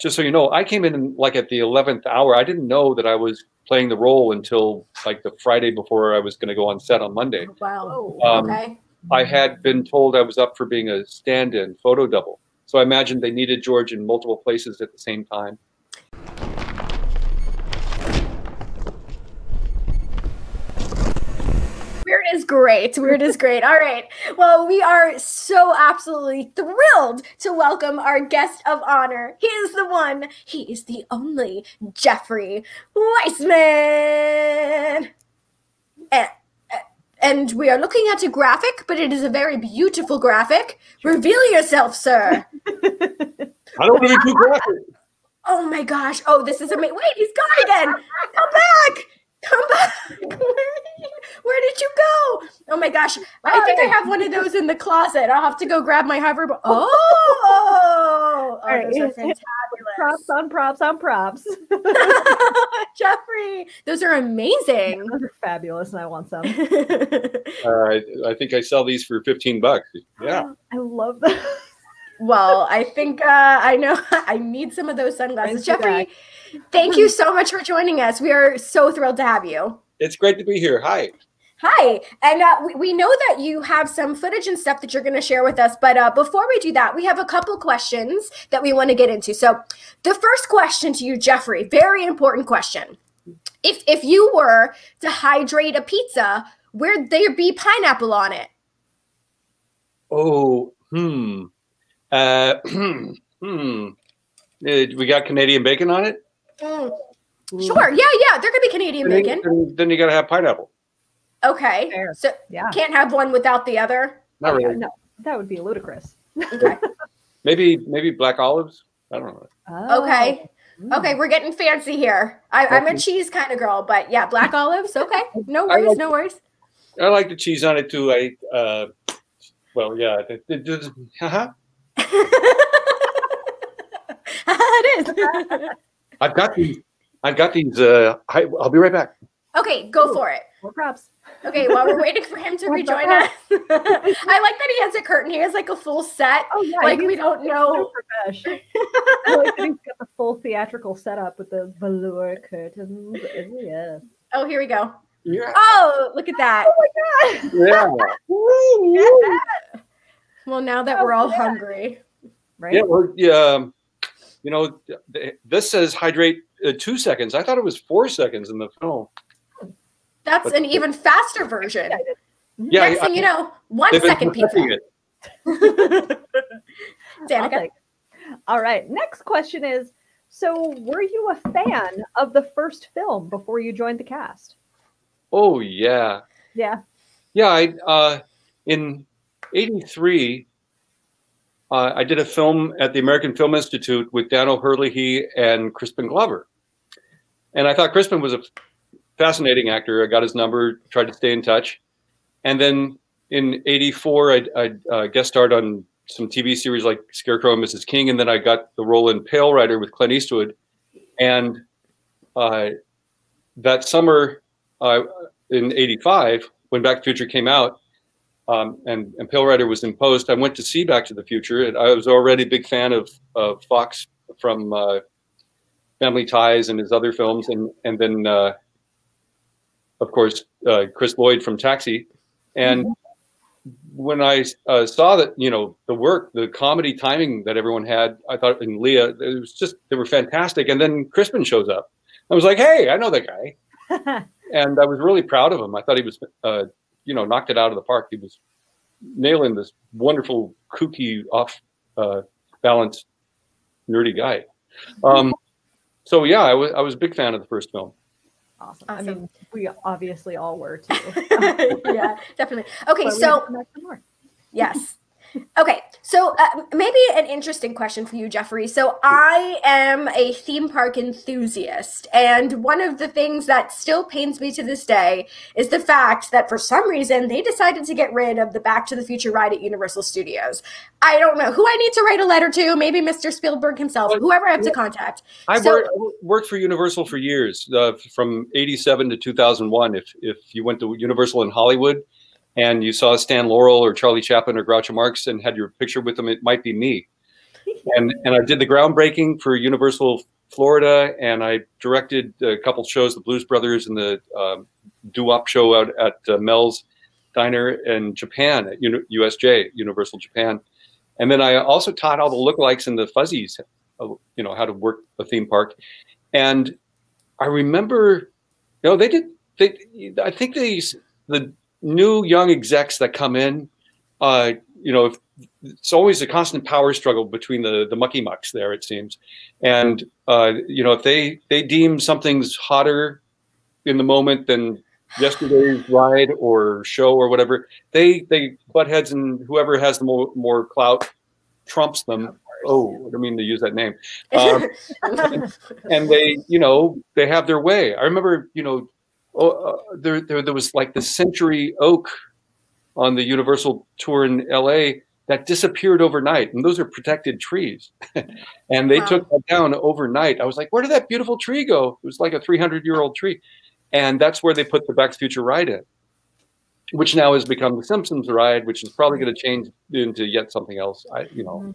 just so you know, I came in like at the 11th hour. I didn't know that I was playing the role until like the Friday before I was going to go on set on Monday. Oh, wow. Um, okay. I had been told I was up for being a stand-in photo double. So I imagined they needed George in multiple places at the same time. Great. Weird is great. All right. Well, we are so absolutely thrilled to welcome our guest of honor. He is the one, he is the only Jeffrey Weissman. And, and we are looking at a graphic, but it is a very beautiful graphic. Reveal yourself, sir. I don't want to be too graphic. Oh my gosh. Oh, this is amazing. Wait, he's gone again. Come back. Come back. Where did you go? Oh my gosh. I think I have one of those in the closet. I'll have to go grab my hoverboard. Oh, oh, right. those are fantabulous. Props on props on props. Jeffrey, those are amazing. Those are fabulous, and I want some. Uh, I, I think I sell these for 15 bucks. Yeah. I love them. well, I think uh, I know I need some of those sunglasses. Brings you Jeffrey, back. Thank you so much for joining us. We are so thrilled to have you. It's great to be here. Hi. Hi, and uh, we, we know that you have some footage and stuff that you're going to share with us. But uh, before we do that, we have a couple questions that we want to get into. So, the first question to you, Jeffrey, very important question. If if you were to hydrate a pizza, where'd there be pineapple on it? Oh, hmm. Uh, hmm. Uh, we got Canadian bacon on it? Mm. Sure, yeah, yeah, there could be Canadian Then, bacon. then, then you got to have pineapple. Okay, Fair. so Yeah. can't have one without the other. Not really. no, that would be ludicrous. Okay, Maybe maybe black olives. I don't know. Oh. okay, Mm. okay, we're getting fancy here. I, I'm a cheese kind of girl, but yeah, black olives. Okay, no worries, like- no worries. I like the cheese on it too. I uh, well, yeah. It, it, it, uh-huh. it is. I've got these. I've got these. Uh, I, I'll be right back. okay, go for it. More props. Okay, while we're waiting for him to rejoin us, I like that he has a curtain. He has like a full set. Oh yeah, Like we don't know. profesh. I like that he's got the full theatrical setup with the velour curtains. Yes. Oh, here we go. Yeah. Oh, look at that. Oh my god. Yeah. Well, now that we're all hungry. Right? Yeah. Well, yeah. um, You know, this says hydrate uh, two seconds. I thought it was four seconds in the film. That's But- an even faster version. Yeah. Next I- thing you know, one second they've been second perfecting pizza. Danica. All right. Next question is so were you a fan of the first film before you joined the cast? Oh yeah. Yeah. Yeah, I uh, in '83, uh, I did a film at the American Film Institute with Dan O'Herlihy and Crispin Glover, and I thought Crispin was a fascinating actor. I got his number, tried to stay in touch, and then in '84, I, I uh, guest starred on some TV series like Scarecrow and Mrs. King, and then I got the role in Pale Rider with Clint Eastwood, and uh, that summer uh, in '85 when Back to the Future came out, um, and, and Pale Rider was in post, I went to see Back to the Future, and I was already a big fan of, of Fox from uh, Family Ties and his other films, and and then uh, of course uh, Chris Lloyd from Taxi, and when I uh, saw that you know the work, the comedy timing that everyone had, I thought and Lea, it was just they were fantastic, and then Crispin shows up. I was like, hey, I know that guy. And I was really proud of him. I thought he was, uh, you know, knocked it out of the park. He was nailing this wonderful, kooky, off uh, balance, nerdy guy. Um, so yeah, I was I was a big fan of the first film. awesome. I Awesome. mean, we obviously all were too. yeah, definitely. Okay, But so have to connect some more. Yes. Okay, so uh, maybe an interesting question for you, Jeffrey. So I am a theme park enthusiast, and one of the things that still pains me to this day is the fact that for some reason they decided to get rid of the Back to the Future ride at Universal Studios. I don't know who I need to write a letter to, maybe Mr. Spielberg himself, whoever I have to contact. I So- worked, worked for Universal for years, uh, from '87 to 2001. If if you went to Universal in Hollywood and you saw Stan Laurel or Charlie Chaplin or Groucho Marx and had your picture with them, it might be me. and and I did the groundbreaking for Universal Florida, and I directed a couple shows, the Blues Brothers and the um, doo-wop show out at uh, Mel's Diner in Japan at USJ, Universal Japan. And then I also taught all the lookalikes and the fuzzies, uh, you know, how to work a theme park. And I remember, you know, they did. They, I think these the new young execs that come in, uh, you know, it's always a constant power struggle between the the mucky mucks there. It seems, and uh, you know, if they they deem something's hotter in the moment than yesterday's ride or show or whatever, they they butt heads and whoever has the more, more clout trumps them. Oh, I don't mean to use that name. Um, and they, you know, they have their way. I remember, you know, uh, there, there there was like the Century Oak on the Universal tour in L.A. that disappeared overnight, and those are protected trees, and they wow. took that down overnight. I was like, where did that beautiful tree go? It was like a 300 year old tree and that's where they put the Back to Future ride in, which now has become the Simpsons ride, which is probably going to change into yet something else. I, you know,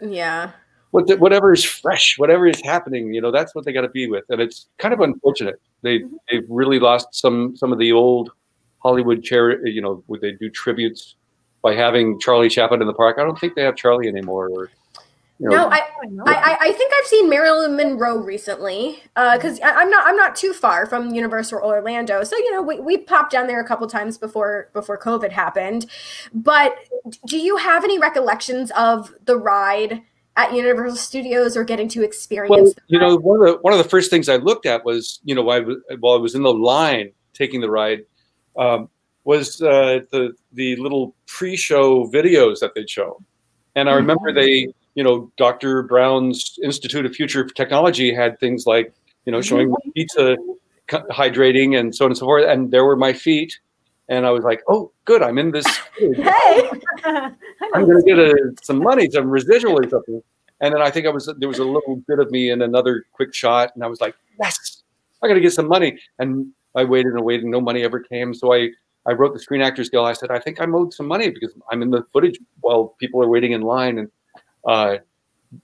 yeah. What the, whatever is fresh, whatever is happening, you know, that's what they got to be with, and it's kind of unfortunate. They mm-hmm. they've really lost some some of the old Hollywood charity, you know, would they do tributes by having Charlie Chaplin in the park? I don't think they have Charlie anymore. Or, you know, no, I, I, I think I've seen Marilyn Monroe recently because uh, I'm not I'm not too far from Universal Orlando, so you know we, we popped down there a couple times before before COVID happened. But do you have any recollections of the ride at Universal Studios or getting to experience? Well, you know, one of the one of the first things I looked at was you know I was, while I was in the line taking the ride um, was uh, the the little pre-show videos that they'd show, and I remember mm-hmm. they you know, Dr. Brown's Institute of Future Technology had things like, you know, showing pizza hydrating and so on and so forth. And there were my feet. And I was like, oh, good, I'm in this. hey, I'm going to get a, some money, some residual or something. And then I think I was there was a little bit of me in another quick shot, and I was like, yes, I got to get some money. And I waited and waited, and no money ever came. So I I wrote the Screen Actors Guild. I said, I think I'm owed some money because I'm in the footage while people are waiting in line. And uh,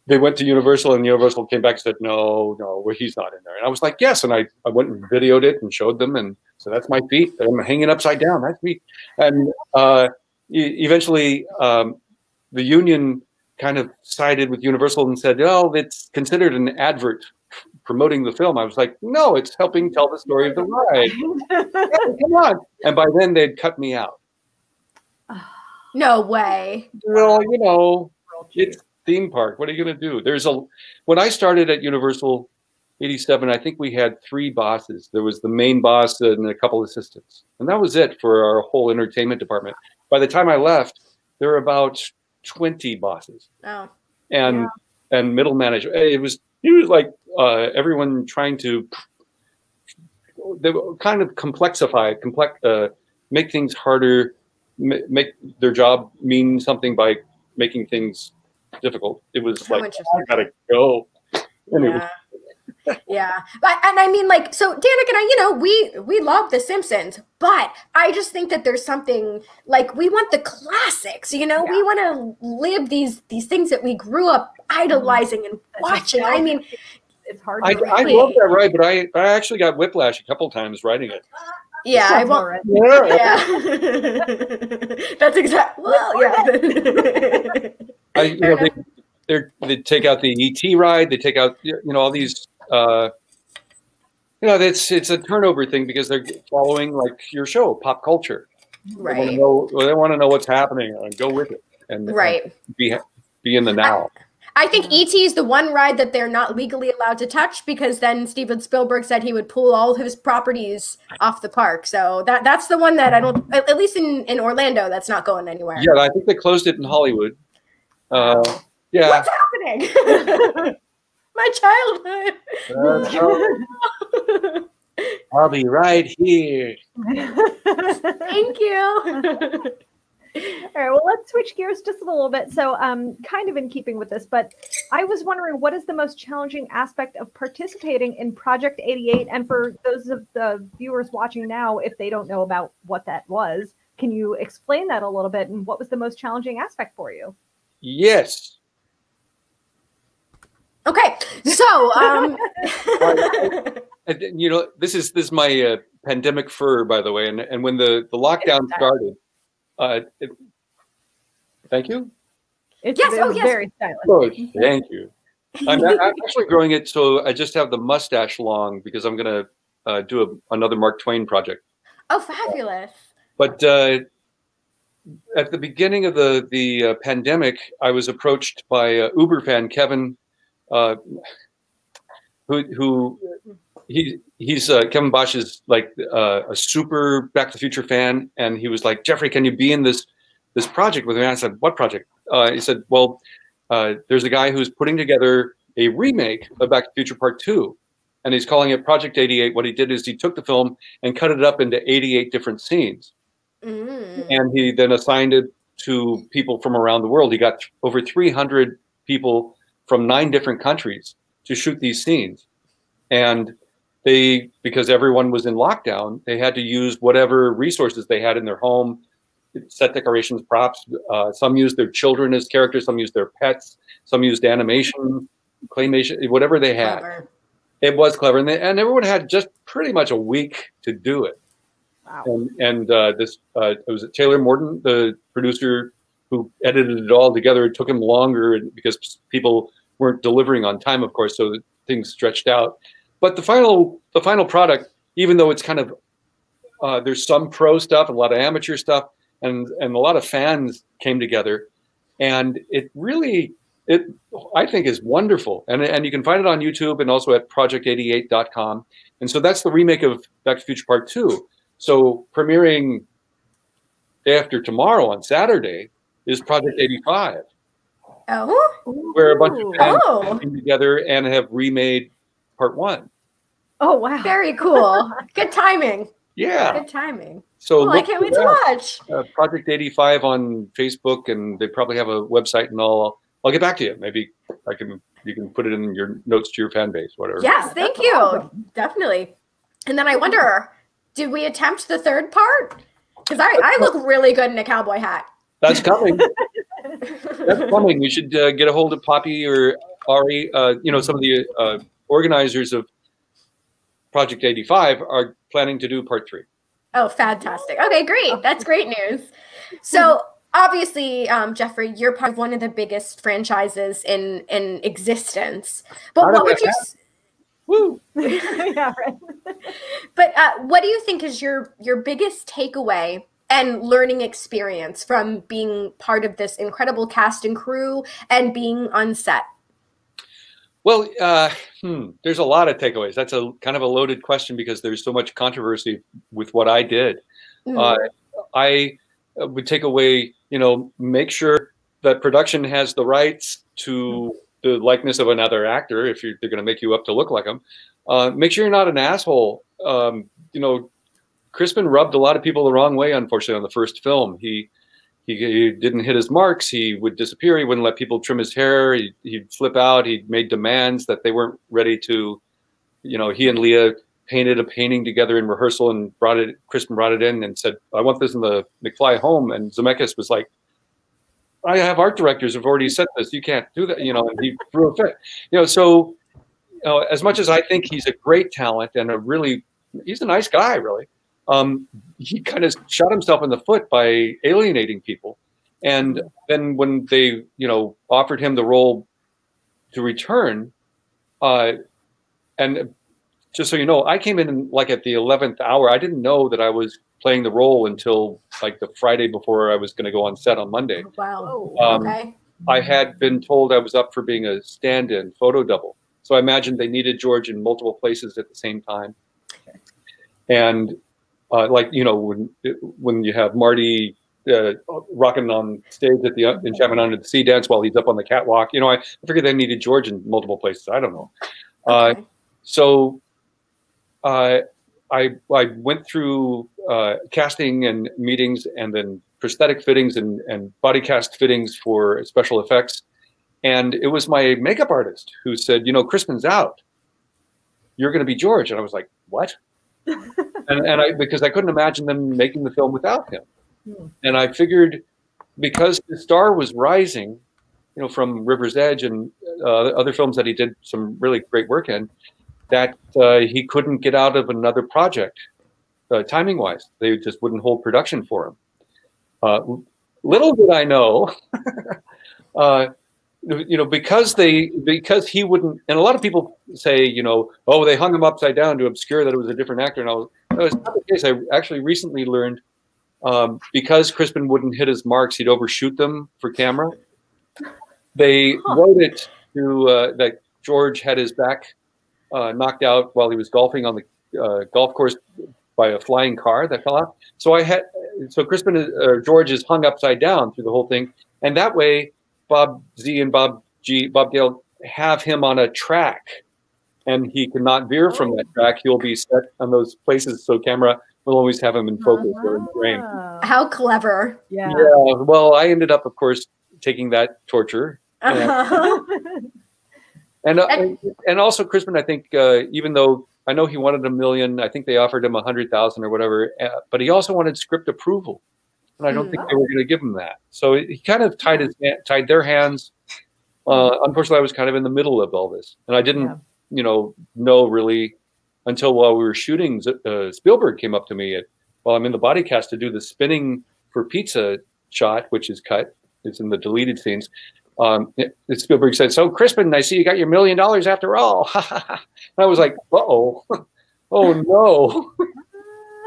they went to Universal and Universal came back and said, no, no, well, he's not in there. And I was like, yes. And I, I went and videoed it and showed them. And so that's my feet. I'm hanging upside down. That's me. And uh, eventually um, the union kind of sided with Universal and said, oh, it's considered an advert promoting the film. I was like, no, it's helping tell the story of the ride. come on. And by then they'd cut me out. No way. Well, you know, it's theme park. What are you going to do? There's a when I started at Universal 87, I think we had three bosses. There was the main boss and a couple assistants. And that was it for our whole entertainment department. By the time I left, there were about 20 bosses. Oh. And yeah. and middle manager. It was it was like uh, everyone trying to they kind of complexify, complex, uh, make things harder, make their job mean something by making things difficult. It was like I gotta go. Anyway. Yeah. yeah and i mean like so danik and i you know we we love the simpsons but i just think that there's something like we want the classics you know yeah. we want to live these these things that we grew up idolizing and watching i mean it's hard I, I love that ride but i i actually got whiplash a couple times writing it yeah, I won't. Yeah, that's exactly. Well, yeah. I, you know, they, they take out the ET ride. They take out you know all these. Uh, you know, it's it's a turnover thing because they're following like your show, pop culture. Right. They want to know, they want to know what's happening and go with it and right. be be in the now. I, I think ET is the one ride that they're not legally allowed to touch because then Steven Spielberg said he would pull all his properties off the park. So that that's the one that I don't at least in in Orlando that's not going anywhere. Yeah, I think they closed it in Hollywood. Uh, yeah. What's happening? My childhood. Uh, I'll be right here. Thank you. All right, well, let's switch gears just a little bit. So, um, kind of in keeping with this, but I was wondering what is the most challenging aspect of participating in Project 88? And for those of the viewers watching now, if they don't know about what that was, can you explain that a little bit? And what was the most challenging aspect for you? Yes. Okay, so um, And, you know, this is this is my uh, pandemic fur, by the way. And and when the the lockdown started, uh, it, thank you. It's, Yes, oh, was yes. very stylish. Oh, thank you. I'm, I'm actually growing it so I just have the mustache long because I'm gonna uh, do a, another Mark Twain project. oh, fabulous. But uh, at the beginning of the the uh, pandemic, I was approached by uh, Uber fan Kevin, uh, who who he he's uh, Kevin Bosch is like uh, a super Back to the Future fan, and he was like, Jeffrey, can you be in this this project with me? I said, what project? Uh, he said, well, there's a guy who's putting together a remake of Back to the Future Part Two, and he's calling it Project 88. What he did is he took the film and cut it up into 88 different scenes Mm. and he then assigned it to people from around the world. He got over 300 people from nine different countries to shoot these scenes, and they because everyone was in lockdown, they had to use whatever resources they had in their home, set decorations, props. Uh, some used their children as characters, some used their pets, some used animation, claymation, whatever they had. Clever. It was clever, and, they, and everyone had just pretty much a week to do it Wow. and and uh, this uh, it was Taylor Morton, the producer who edited it all together. It took him longer because people weren't delivering on time, of course, so things stretched out. But the final the final product, even though it's kind of uh, there's some pro stuff a lot of amateur stuff, and and a lot of fans came together, and it really it I think is wonderful, and and you can find it on YouTube and also at project88.com. And so that's the remake of Back to Future Part Two. So premiering day after tomorrow on Saturday is Project 85, Oh, where a bunch of fans Oh. came together and have remade Part One. Oh wow. very cool. Good timing. Yeah. Good timing. So Oh, I can't for wait to watch. Uh, Project 85 on Facebook, and they probably have a website and all. I'll get back to you. Maybe I can you can put it in your notes to your fan base, whatever. Yes, thank That's you. awesome. Definitely. And then I wonder, did we attempt the third part? Because I, I look really good in a cowboy hat. That's coming. That's coming. We should uh, get a hold of Poppy or Ari. Uh, you know, some of the uh, organizers of Project 85 are planning to do part three. Oh, fantastic. Okay, great. That's great news. So obviously, um, Jeffrey, you're part of one of the biggest franchises in in existence. But what would you? Woo! yeah, right. But uh, what do you think is your your biggest takeaway and learning experience from being part of this incredible cast and crew and being on set? Well, uh, hmm, there's a lot of takeaways. That's a kind of a loaded question because there's so much controversy with what I did. Mm. Uh, I uh, would take away, you know, make sure that production has the rights to the likeness of another actor if they're going to make you up to look like them. Uh, make sure you're not an asshole. Um, you know, Crispin rubbed a lot of people the wrong way, unfortunately, on the first film. He he, he didn't hit his marks. He would disappear. He wouldn't let people trim his hair. He, he'd flip out. He made demands that they weren't ready to. You know, he and Lea painted a painting together in rehearsal and brought it. Crispin brought it in and said, "I want this in the McFly home." And Zemeckis was like, "I have art directors who've already said this. You can't do that." You know, and he threw a fit. You know, so as much as I think he's a great talent and a really, he's a nice guy, really. Um, he kind of shot himself in the foot by alienating people. And then when they, you know, offered him the role to return, uh, and just so you know, I came in like at the eleventh hour. I didn't know that I was playing the role until like the Friday before I was going to go on set on Monday. Wow. Oh, Um, okay. I had been told I was up for being a stand-in photo double. So I imagined they needed George in multiple places at the same time. Okay. And uh, like you know when when you have Marty uh, rocking on stage at the Enchantment Under the Sea dance while he's up on the catwalk, you know I, I figured they needed George in multiple places. I don't know. Uh, Okay. so uh, I I went through uh, casting and meetings and then prosthetic fittings and, and body cast fittings for special effects. And it was my makeup artist who said, you know, Crispin's out. You're going to be George. And I was like, what? and, and I, because I couldn't imagine them making the film without him. Hmm. And I figured because the star was rising you know, from River's Edge and uh, other films that he did some really great work in, that uh, he couldn't get out of another project, uh, timing wise. They just wouldn't hold production for him. Uh, little did I know, uh, you know, because they because he wouldn't, and a lot of people say, you know, oh, they hung him upside down to obscure that it was a different actor. And I was, that was not the case. I actually recently learned um, because Crispin wouldn't hit his marks, he'd overshoot them for camera. They huh. wrote it to uh, that George had his back uh, knocked out while he was golfing on the uh, golf course by a flying car that fell out. So I had so Crispin uh, George is hung upside down through the whole thing, and that way Bob Z and Bob G Bob Gale have him on a track, and he cannot veer from that track. He'll be set on those places so camera will always have him in focus or in frame. Ah. How clever! Yeah. Yeah. Well, I ended up, of course, taking that torture. Uh-huh. And, uh, and, and also Crispin, I think uh, even though I know he wanted a million, I think they offered him a hundred thousand or whatever, uh, but he also wanted script approval, and I don't think they were going to give him that. So he kind of tied his tied their hands. Uh, unfortunately, I was kind of in the middle of all this, and I didn't, yeah. you know, know really until while we were shooting. Uh, Spielberg came up to me at, while I'm in the body cast to do the spinning for pizza shot, which is cut. It's in the deleted scenes um, Spielberg said, "So Crispin, I see you got your million dollars after all." and I was like, "Oh, oh no."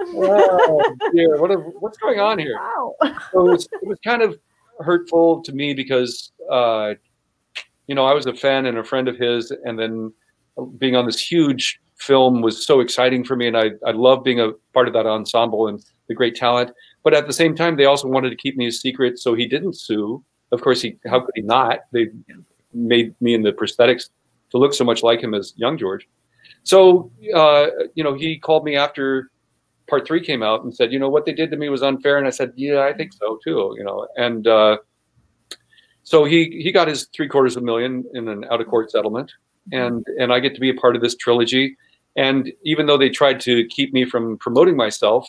oh dear, what what's going on here? Wow. So it, was, it was kind of hurtful to me because uh, you know I was a fan and a friend of his, and then being on this huge film was so exciting for me, and I I love being a part of that ensemble and the great talent. But at the same time, they also wanted to keep me a secret, so he didn't sue of course, he how could he not? They made me in the prosthetics to look so much like him as young George. So uh, you know, he called me after part three came out and said, you know, what they did to me was unfair, and I said, yeah, I think so too. You know, and uh, so he he got his three quarters of a million in an out of court settlement, and and I get to be a part of this trilogy. And even though they tried to keep me from promoting myself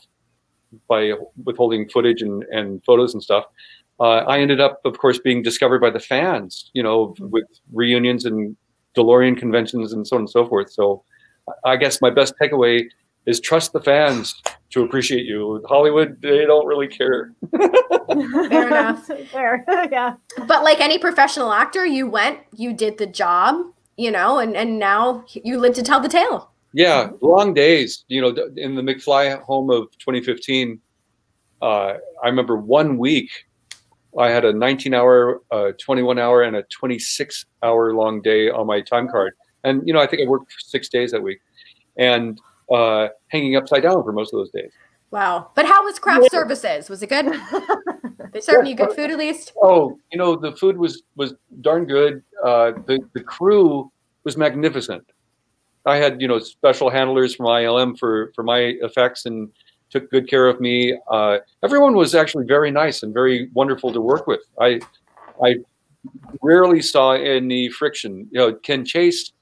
by withholding footage and, and photos and stuff, uh, I ended up, of course, being discovered by the fans, you know, mm-hmm. with reunions and DeLorean conventions and so on and so forth. So I guess my best takeaway is trust the fans to appreciate you. Hollywood, they don't really care. Fair enough. Fair. yeah. But like any professional actor, you went, you did the job, you know, and, and now you live to tell the tale. Yeah, long days. You know, in the McFly home of 2015, uh, I remember one week I had a 19 hour, uh, 21 hour, and a 26 hour long day on my time card. And, you know, I think I worked six days that week and uh, hanging upside down for most of those days. Wow. But how was craft yeah. services? Was it good? they serving you good food at least? Oh, you know, the food was, was darn good. Uh, the, the crew was magnificent. I had, you know, special handlers from ILM for, for my effects and, took good care of me. Uh, everyone was actually very nice and very wonderful to work with. I, I rarely saw any friction. You know, Ken Chase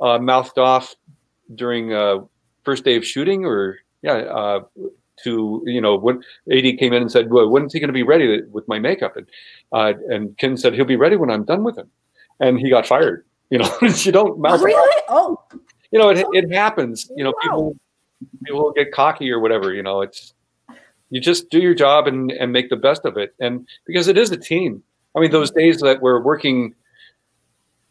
uh, mouthed off during uh, first day of shooting, or yeah, uh, to you know when AD came in and said, "Well, when's he going to be ready to, with my makeup?" And uh, and Ken said he'll be ready when I'm done with him, and he got fired. You know, you don't mouth really? Off. Oh, you know, it, it happens. You know, wow. people people get cocky or whatever. You know, it's you just do your job and and make the best of it. And because it is a team. I mean, those days that we're working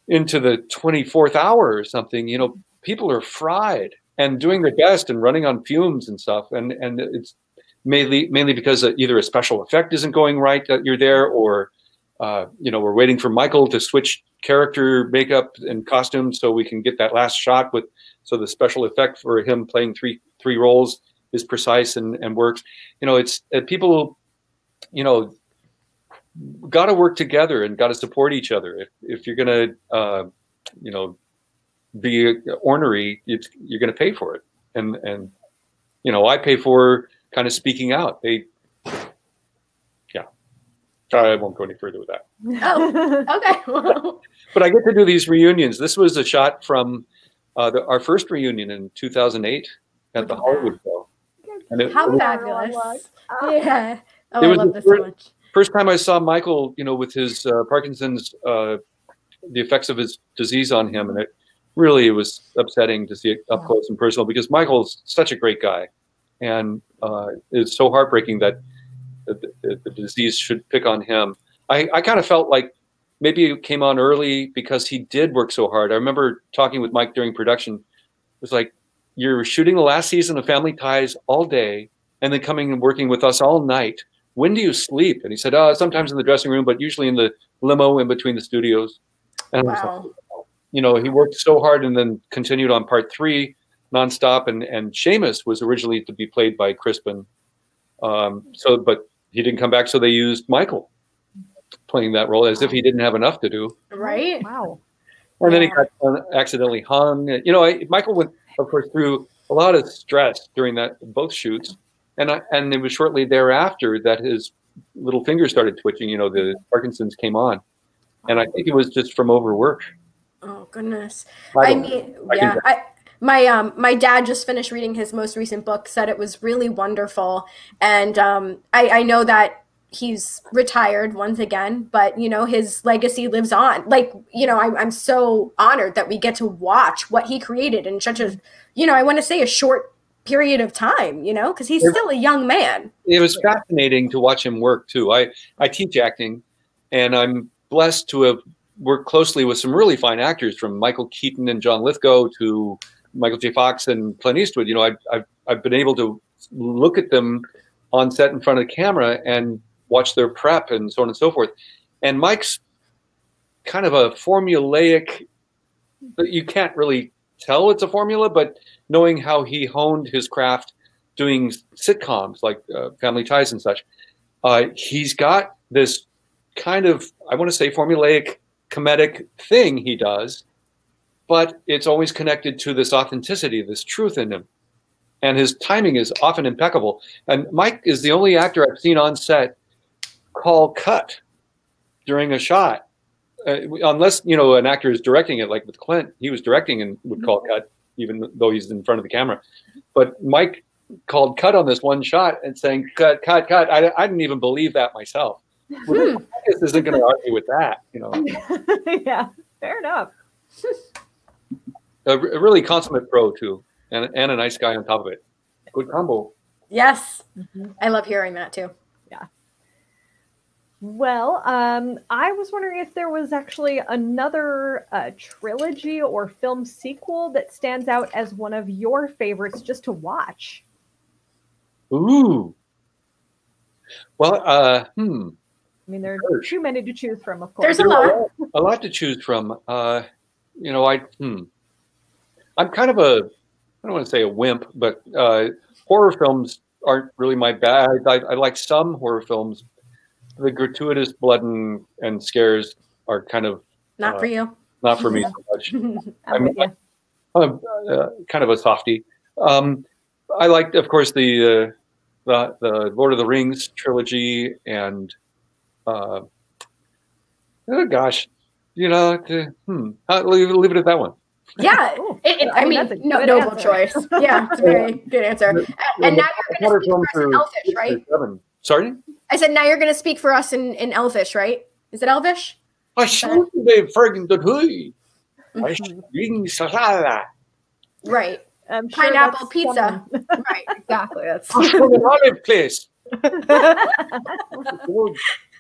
into the 24th hour or something, you know, people are fried and doing their best and running on fumes and stuff. And and it's mainly mainly because either a special effect isn't going right that you're there, or uh, you know, we're waiting for Michael to switch character makeup and costume so we can get that last shot with so the special effect for him playing three three roles is precise and, and works. You know, it's uh, people, you know, got to work together and got to support each other. If, if you're going to, uh, you know, be ornery, you're going to pay for it. And, and, you know, I pay for kind of speaking out. They, yeah, I won't go any further with that. Oh, okay. but I get to do these reunions. This was a shot from uh, the, our first reunion in 2008 at the Hollywood Show. And it, How it fabulous! yeah. Oh, I love this first, so much. first time I saw Michael, you know, with his uh, Parkinson's, uh, the effects of his disease on him, and it really was upsetting to see it up close and personal because Michael's such a great guy, and uh, it's so heartbreaking that the, the, the disease should pick on him. I, I kind of felt like maybe it came on early because he did work so hard. I remember talking with Mike during production. It was like, you're shooting the last season of Family Ties all day and then coming and working with us all night. When do you sleep? And he said, oh, sometimes in the dressing room, but usually in the limo in between the studios. And Wow. like, you know, he worked so hard and then continued on part three nonstop. And, and Seamus was originally to be played by Crispin. Um, so, but he didn't come back. So they used Michael playing that role as if he didn't have enough to do. Right? Wow. And then he got uh, accidentally hung. You know, I, Michael went, of course, through a lot of stress during that both shoots, and I, and it was shortly thereafter that his little finger started twitching. You know, the Parkinson's came on, and I think it was just from overwork. Oh goodness. I I mean, I can yeah. I, my um my dad just finished reading his most recent book. Said it was really wonderful, and um I I know that he's retired once again, but you know his legacy lives on. Like you know, I'm I'm so honored that we get to watch what he created in such a you know I want to say a short period of time. You know, because he's still a young man. it was fascinating to watch him work too. I I teach acting, and I'm blessed to have worked closely with some really fine actors, from Michael Keaton and John Lithgow to Michael J. Fox and Clint Eastwood. You know, I've I've, I've been able to look at them on set in front of the camera and watch their prep and so on and so forth. And Mike's kind of a formulaic. You can't really tell it's a formula, but knowing how he honed his craft doing sitcoms like uh, Family Ties and such, uh, he's got this kind of I want to say formulaic comedic thing he does, but it's always connected to this authenticity, this truth in him, and his timing is often impeccable. And Mike is the only actor I've seen on set call cut during a shot. Uh, unless you know an actor is directing it, like with Clint, he was directing and would call cut, even though he's in front of the camera. But Mike called cut on this one shot and saying cut, cut, cut. I, I didn't even believe that myself. Well, this isn't going to argue with that, you know. yeah. Fair enough. A, a really consummate pro too, and and a nice guy on top of it. Good combo. Yes, Mhm. I love hearing that too. Well, um, I was wondering if there was actually another uh, trilogy or film sequel that stands out as one of your favorites just to watch. Ooh. Well, uh, hmm. I mean, there are too many to choose from, of course. There's a lot. A lot to choose from. Uh, you know, I hmm. I'm kind of a I don't want to say a wimp, but uh, horror films aren't really my bag. I, I like some horror films. The gratuitous blood and, and scares are kind of Not for you. not for me so much. I'm I'm- I'm uh, kind of a softie. Um, I liked, of course, the, uh, the the Lord of the Rings trilogy, and uh, oh gosh, you know, to, hmm, I'll leave, leave it at that one. Yeah, Ooh, it, it, I I mean, mean, that's a no, noble answer. choice. Yeah, it's a very good answer. And, and now you're going to speak for us Elfish, right? Seven. Sorry, I said now you're going to speak for us in, in Elvish, right? Is it Elvish? I should be friggin' the hui. I should salada. Right, I'm sure Pineapple that's pizza. someone- right, exactly. That's I'm from an olive place.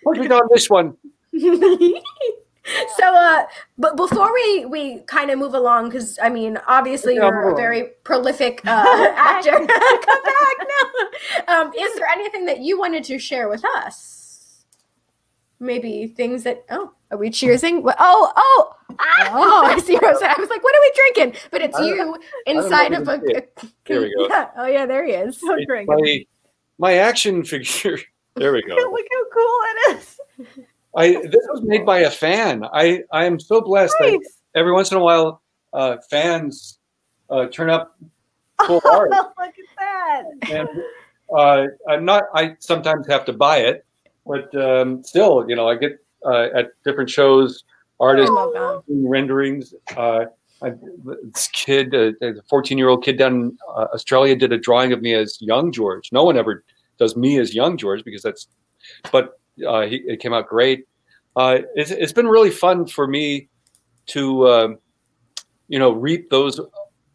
Put it on this one. so uh but before we we kind of move along because i mean obviously you're a very prolific uh actor come back now um is there anything that you wanted to share with us maybe things that oh are we cheersing oh oh oh i see what i was like what are we drinking but it's you inside of a, you There we go. Yeah. oh yeah there he is So It's drink. my, my action figure. There we go. Look how cool it is. I this was made by a fan. I I am so blessed that every once in a while uh, fans uh, turn up full art, Look at that. and uh, I'm not. I sometimes have to buy it, but um, still, you know, I get uh, at different shows artists doing renderings. Uh, I, this kid, uh, a 14 year old kid down in uh, Australia, did a drawing of me as young George. No one ever does me as young George because that's, but Uh, he, it came out great. Uh, it's, it's been really fun for me to, um, you know, reap those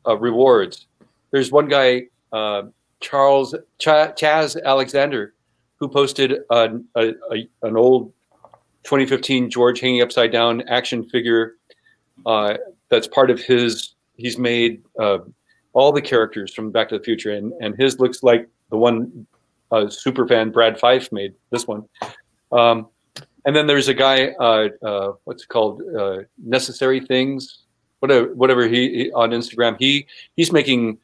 uh, rewards. There's one guy, uh, Charles Ch Chaz Alexander, who posted a, a, an old 2015 George hanging upside down action figure uh, that's part of his. He's made uh, all the characters from Back to the Future, and, and his looks like the one uh, super fan Brad Fife made. This one. Um, and then there's a guy, uh, uh, what's it called? Uh, Necessary Things, whatever, whatever he, he, on Instagram. He he's making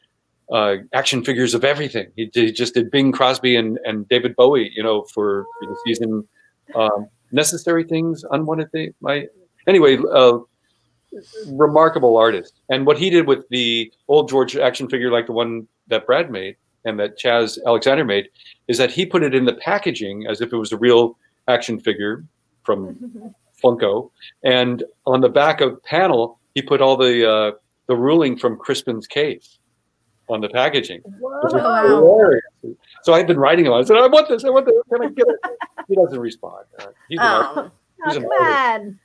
uh, action figures of everything. He, he, just did Bing Crosby and, and David Bowie, you know, for, for the season. Um, necessary Things, Unwanted Things. My anyway, uh, remarkable artist. And what he did with the old George action figure, like the one that Brad made and that Chaz Alexander made, is that he put it in the packaging as if it was a real action figure from Funko, and on the back of panel he put all the uh, the ruling from Crispin's case on the packaging. So I've been writing him. I said, I want this. I want this. Can I get it? He doesn't respond. Uh, he's oh. He's oh, well,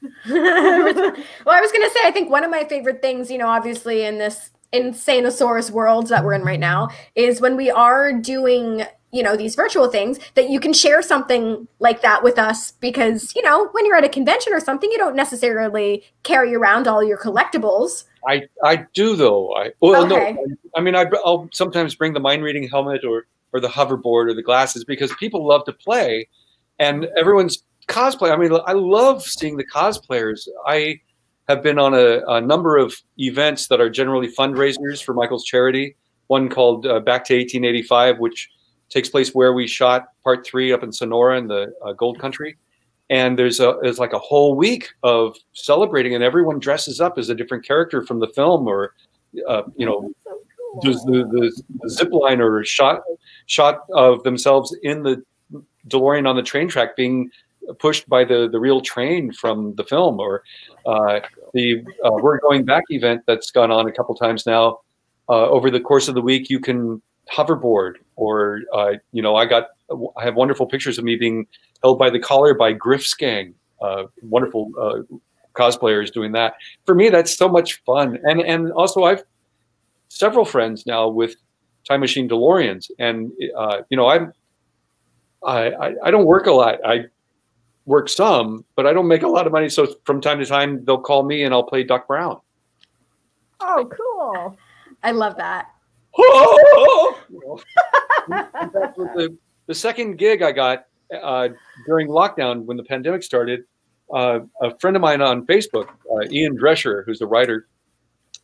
I was gonna say, I think one of my favorite things, you know, obviously in this Insanosaurus worlds that we're in right now, is when we are doing you know these virtual things that you can share something like that with us because you know when you're at a convention or something you don't necessarily carry around all your collectibles. I i do though. I well okay. no i mean I, i'll sometimes bring the mind reading helmet or or the hoverboard or the glasses because people love to play and everyone's cosplay. I mean i love seeing the cosplayers. I have been on a, a number of events that are generally fundraisers for michael's charity one called uh, back to 1885 which takes place where we shot part three up in Sonora in the uh, Gold Country. And there's a there's like a whole week of celebrating, and everyone dresses up as a different character from the film, or uh, you know, so cool. does the, the, the zip line or shot shot of themselves in the DeLorean on the train track being pushed by the the real train from the film, or uh, the uh, We're Going Back event that's gone on a couple times now. Uh, over the course of the week, you can hoverboard or uh, you know i got i have wonderful pictures of me being held by the collar by griff's gang uh, wonderful uh, cosplayers doing that. For me that's so much fun. And and also i've several friends now with time machine deloreans. And uh, you know i'm I, I i don't work a lot. I work some but i don't make a lot of money. So from time to time they'll call me and i'll play doc brown. Oh cool. I love that. The, the second gig I got uh, during lockdown when the pandemic started, uh, a friend of mine on Facebook, uh, Ian Doescher, who's a writer,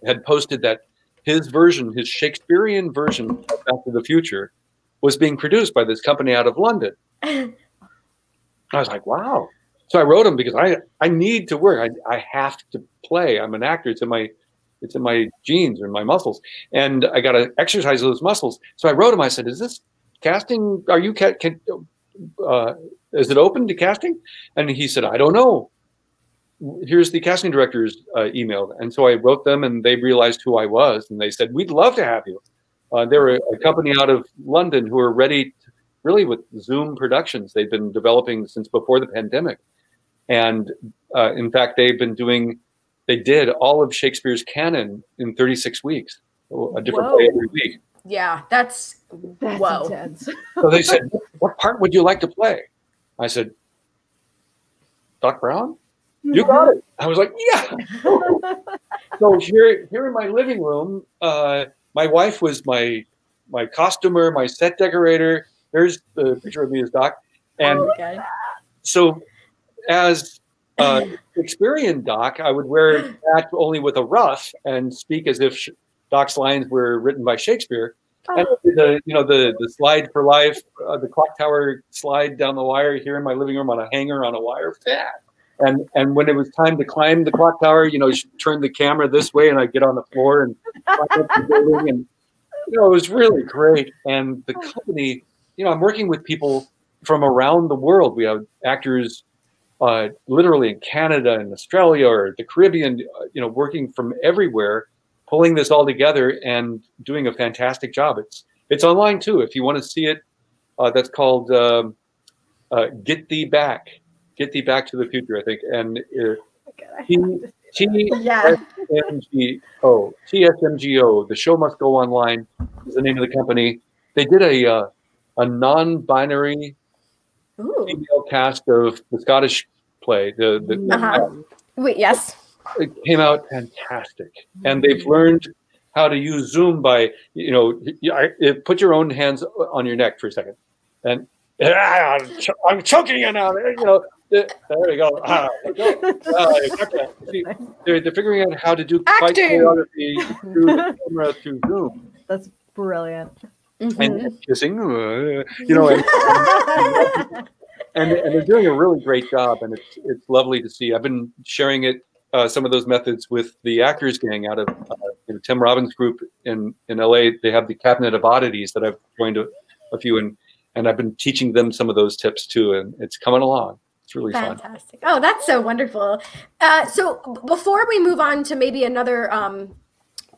had posted that his version, his Shakespearean version of Back to the Future, was being produced by this company out of London. I was like, wow. So I wrote him because I I need to work. I, I have to play. I'm an actor. It's in my it's in my genes or in my muscles, and I got to exercise those muscles. So I wrote him. I said, "Is this casting? Are you can, uh, is it open to casting?" And he said, "I don't know." Here's the casting director's uh, email, and so I wrote them, and they realized who I was, and they said, "We'd love to have you." Uh, they're a, a, company out of London who are ready, really with Zoom Productions. They've been developing since before the pandemic, and uh, in fact, they've been doing they did all of Shakespeare's canon in 36 weeks, a different Whoa. play every week. Yeah, that's, that's whoa. intense. so they said, "What part would you like to play?" I said, "Doc Brown." You got it. I was like, "Yeah." so here, here in my living room, uh, my wife was my my costumer, my set decorator. There's the picture of me as Doc, and okay. so as uh, Shakespearean Doc, I would wear that only with a ruff and speak as if Doc's lines were written by Shakespeare. Oh. And the you know the the slide for life, uh, the clock tower slide down the wire here in my living room on a hanger on a wire. Yeah. And and when it was time to climb the clock tower, you know, you turn the camera this way, and I get on the floor and the and you know it was really great. And the company, you know, I'm working with people from around the world. We have actors uh, literally in Canada and Australia or the Caribbean, uh, you know, working from everywhere, pulling this all together and doing a fantastic job. It's it's online too. If you want to see it, uh, that's called um, uh, "Get Thee Back," "Get Thee Back to the Future," I think, and uh, Okay, He- have to see that. T Yeah. TSMGO, TSMGO, the show must go online is the name of the company. They did a uh, a non-binary Ooh. female cast of the Scottish play. The, the Uh-huh. Wait, yes. it came out fantastic, and they've learned how to use Zoom by you know y- I- it- put your own hands on your neck for a second, and ah, I'm, cho- I'm choking you now. You know, there we go. Ah, go. Ah, you. See, they're, they're figuring out how to do fight choreography through camera through Zoom That's brilliant. Mhm. and kissing, uh, you know, and, and, and they're doing a really great job, and it's it's lovely to see. I've been sharing it uh, some of those methods with the Actors Gang out of uh, you know, Tim Robbins' group in in LA. They have the Cabinet of Oddities that I've joined a, a few, and and I've been teaching them some of those tips too, and it's coming along. It's really fun. Fantastic. Oh, that's so wonderful. Uh, so before we move on to maybe another um,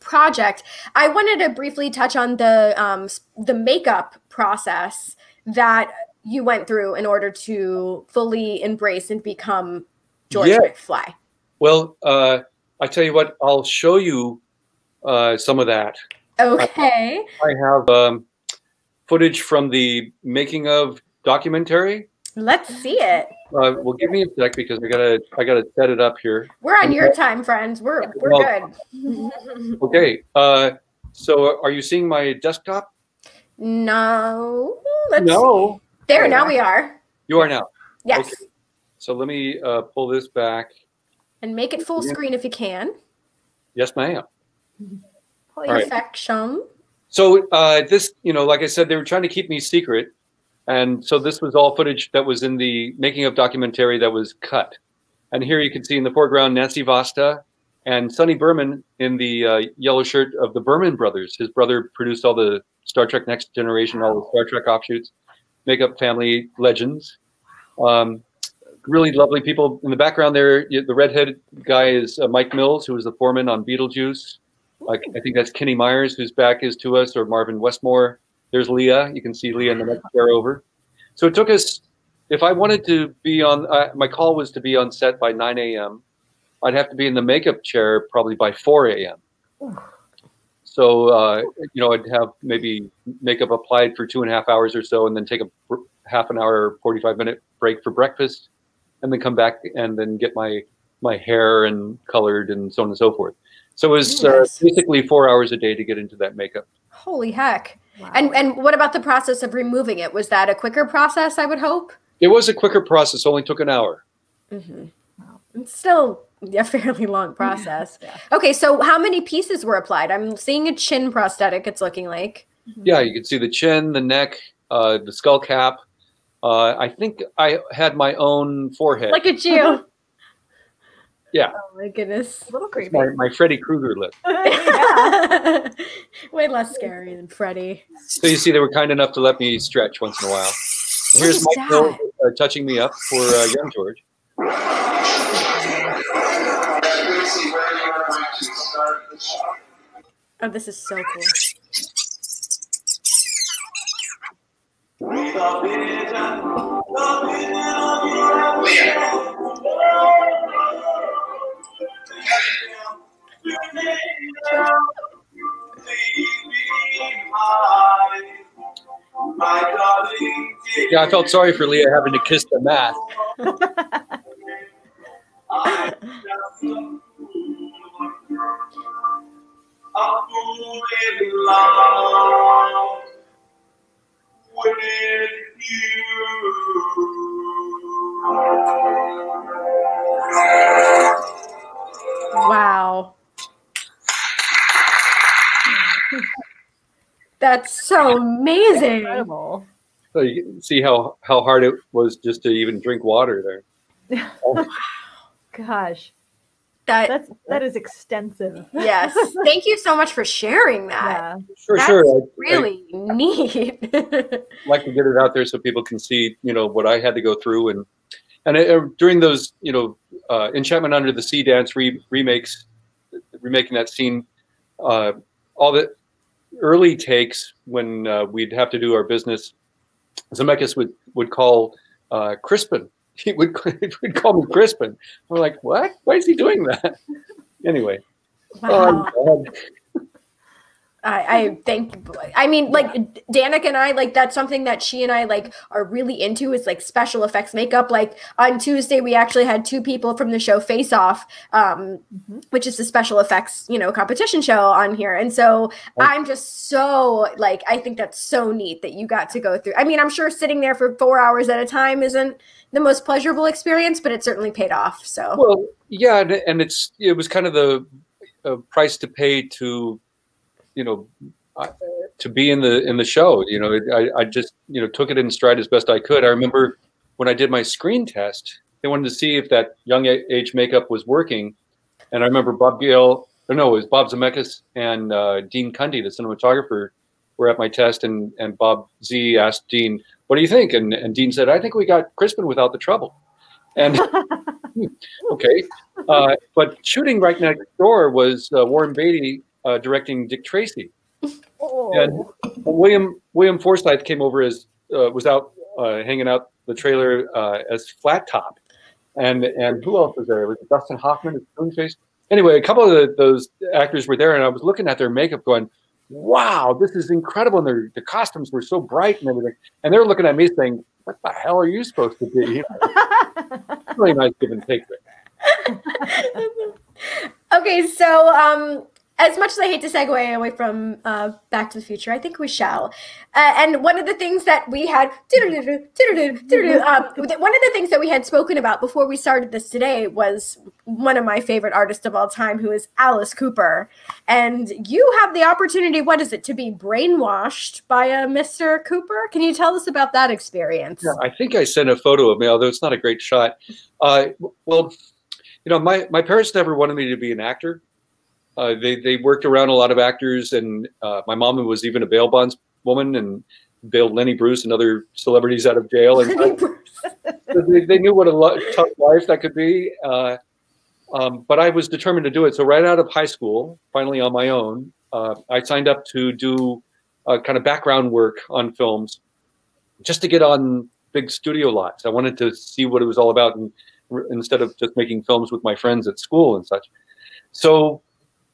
project, I wanted to briefly touch on the um, the makeup process that you went through in order to fully embrace and become George Yeah. McFly. Well, uh, I tell you what, I'll show you uh, some of that. Okay. I have um, footage from the making of documentary. Let's see it. Uh, well, give me a sec because I gotta I gotta set it up here. We're on your time, friends. We're we're Well- good. Okay. Uh, so are you seeing my desktop? no. Let's no, There, now we are. you are now. Yes. Okay. So let me uh, pull this back. And make it full Yeah. screen if you can. Yes, ma'am. Please. right. Perfection. So uh, this, you know, like I said, they were trying to keep me secret, and so this was all footage that was in the making of documentary that was cut. And here you can see in the foreground Nancy Vasta and Sonny Berman in the uh, yellow shirt of the Berman brothers. His brother produced all the Star Trek Next Generation, all the Star Trek offshoots, makeup family legends. Um, really lovely people in the background there. The redheaded guy is uh, Mike Mills, who was the foreman on Beetlejuice. Like I think that's Kenny Myers, whose back is to us, or Marvin Westmore. There's Lea. You can see Lea in the next chair over. So it took us. If I wanted to be on, uh, my call was to be on set by 9 a.m. I'd have to be in the makeup chair probably by 4 a.m. So uh, you know, I'd have maybe makeup applied for two and a half hours or so, and then take a half an hour, 45 minute break for breakfast, and then come back and then get my my hair and colored and so on and so forth. So it was uh, basically four hours a day to get into that makeup. Holy heck. Wow. And and what about the process of removing it? Was that a quicker process, I would hope? It was a quicker process, only took an hour. Mm-hmm. It's still a fairly long process. Yeah. Okay, so how many pieces were applied? I'm seeing a chin prosthetic, it's looking like. Yeah, you can see the chin, the neck, uh, the skull cap. Uh, I think I had my own forehead. Look at you. Yeah. Oh my goodness. a little creepy. my, my Freddy Krueger lip. yeah. Way less scary than Freddy. So you see, they were kind enough to let me stretch once in a while. Here's is Mike Hill uh, touching me up for uh, young George. Oh, this is so cool. Yeah, I felt sorry for Lea having to kiss the mat. Wow. That's so amazing. Incredible. So you see how, how hard it was just to even drink water there. Gosh, That that's that is extensive. yes. Thank you so much for sharing that. Yeah. Sure, That's sure. I, Really neat. I like to get it out there so people can see, you know, what I had to go through. And and uh, during those, you know, uh, Enchantment Under the Sea dance re- remakes, remaking that scene, uh, all the early takes when uh, we'd have to do our business, Zemeckis would would call uh, Crispin. He would, he would call me Crispin. I'm like, what? Why is he doing that? Anyway. Wow. Oh, God. I, I think I mean like Danica and I like that's something that she and I like are really into is like special effects makeup. Like on Tuesday we actually had two people from the show Face Off, um, Mhm. which is the special effects you know competition show on here, and so I'm just so like I think that's so neat that you got to go through. I mean I'm sure sitting there for four hours at a time isn't the most pleasurable experience, but it certainly paid off. So Well, yeah, and, and it's it was kind of the uh, price to pay to, you know, uh, to be in the in the show. You know, I, I just you know took it in stride as best I could. I remember when I did my screen test, they wanted to see if that young age makeup was working, and I remember Bob Gale, or no, it was Bob Zemeckis and uh, Dean Cundey, the cinematographer, were at my test, and and Bob Z asked Dean, "What do you think?" And and Dean said, "I think we got Crispin without the trouble." And okay. Uh, but shooting right next door was uh, Warren Beatty uh, directing Dick Tracy, Oh. and William William Forsythe came over as uh, was out uh, hanging out the trailer uh, as Flat Top, and and who else was there? Was it Dustin Hoffman as Spoonface? Anyway, a couple of the, those actors were there, and I was looking at their makeup, going, "Wow, this is incredible!" And their the costumes were so bright and everything, and they were looking at me saying, "What the hell are you supposed to be?" really nice give and take. okay, so um, as much as I hate to segue away from uh, Back to the Future, I think we shall. Uh, and one of the things that we had, um, one of the things that we had spoken about before we started this today was one of my favorite artists of all time, who is Alice Cooper. And you have the opportunity, what is it, to be brainwashed by a Mr. Cooper? Can you tell us about that experience? Yeah, I think I sent a photo of me, although it's not a great shot. Uh, well, you know, my, my parents never wanted me to be an actor. Uh, they they worked around a lot of actors, and uh, my mom was even a bail bonds woman and bailed Lenny Bruce and other celebrities out of jail. And so they, they knew what a lo- tough life that could be. Uh, um, but I was determined to do it. So right out of high school, finally on my own, uh, I signed up to do uh, kind of background work on films, just to get on big studio lots. I wanted to see what it was all about, and instead of just making films with my friends at school and such. So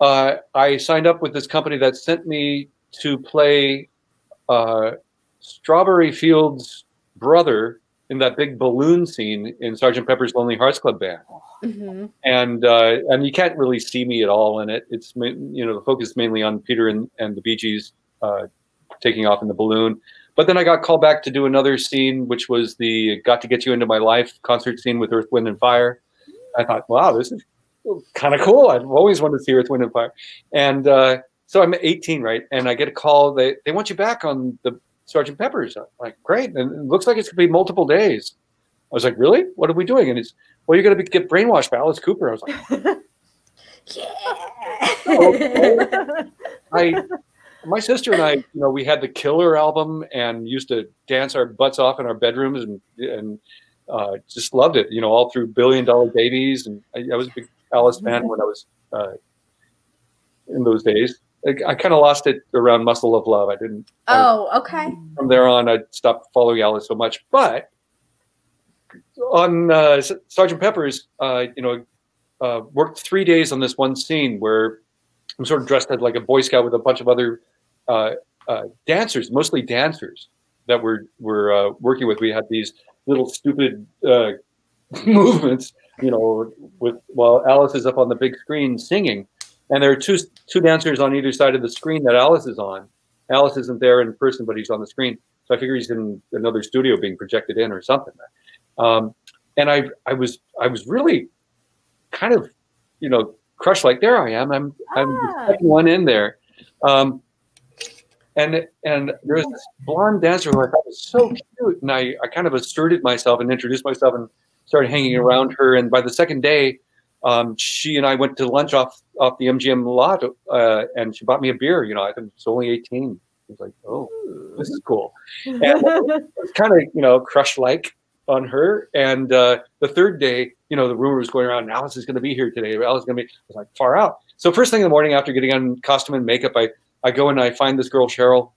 uh, I signed up with this company that sent me to play uh, Strawberry Field's brother in that big balloon scene in Sergeant Pepper's Lonely Hearts Club Band. Mhm. And uh, and you can't really see me at all in it. It's you know the focus is mainly on Peter and, and the Bee Gees uh, taking off in the balloon. But then I got called back to do another scene, which was the "Got to Get You Into My Life" concert scene with Earth, Wind, and Fire. I thought, wow, this is kind of cool. I've always wanted to see Earth, Wind, and Fire. And uh, so I'm 18, right? And I get a call. They they want you back on the Sergeant Pepper's. I'm like, great. And it looks like it's gonna be multiple days. I was like, really? What are we doing? And it's, well, you're gonna get brainwashed by Alice Cooper. I was like, Yeah. I, my sister and I, you know, we had the Killer album and used to dance our butts off in our bedrooms and and uh, just loved it. You know, all through Billion Dollar Babies, and I, I was a big Alice fan when I was uh, in those days. I, I kind of lost it around Muscle of Love. I didn't. I- oh, okay. from there on, I stopped following Alice so much. But on uh, Sergeant Pepper's, uh, you know, uh, worked three days on this one scene where I'm sort of dressed as like a Boy Scout with a bunch of other uh, uh, dancers, mostly dancers that we're we're uh, working with. We had these little stupid uh, movements, you know, with while Alice is up on the big screen singing, and there are two two dancers on either side of the screen that Alice is on. Alice isn't there in person, but he's on the screen. So I figure he's in another studio being projected in or something. Um, and I, I was, I was really kind of, you know, crushed. Like there I am. I'm, I'm the Ah. second one in there. Um, and and there was this blonde dancer who I thought was so cute, and I, I kind of asserted myself and introduced myself and started hanging around her. And by the second day, um, she and I went to lunch off off the MGM lot, uh, and she bought me a beer. You know, I it's only eighteen. I was like, oh, this is cool. And was kind of you know crush like on her. And uh, the third day, you know, the rumor was going around. Alice is going to be here today. Alice is going to be. I was like, far out. So first thing in the morning, after getting on costume and makeup, I I go and I find this girl Cheryl,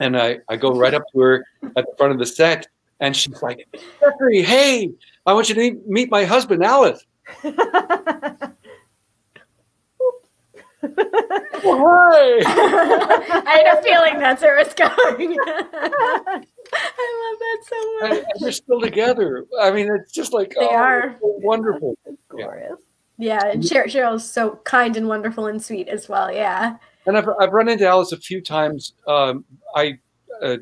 and I I go right up to her at the front of the set, and she's like, Jeffrey, hey, I want you to meet my husband, Alice. hi. I had a feeling that's where it's going. I love that so much. And they're still together. I mean, it's just like they oh, are so wonderful. glorious. Yeah, and Cheryl, Cheryl's so kind and wonderful and sweet as well. Yeah. And I've, I've run into Alice a few times. Um, I uh,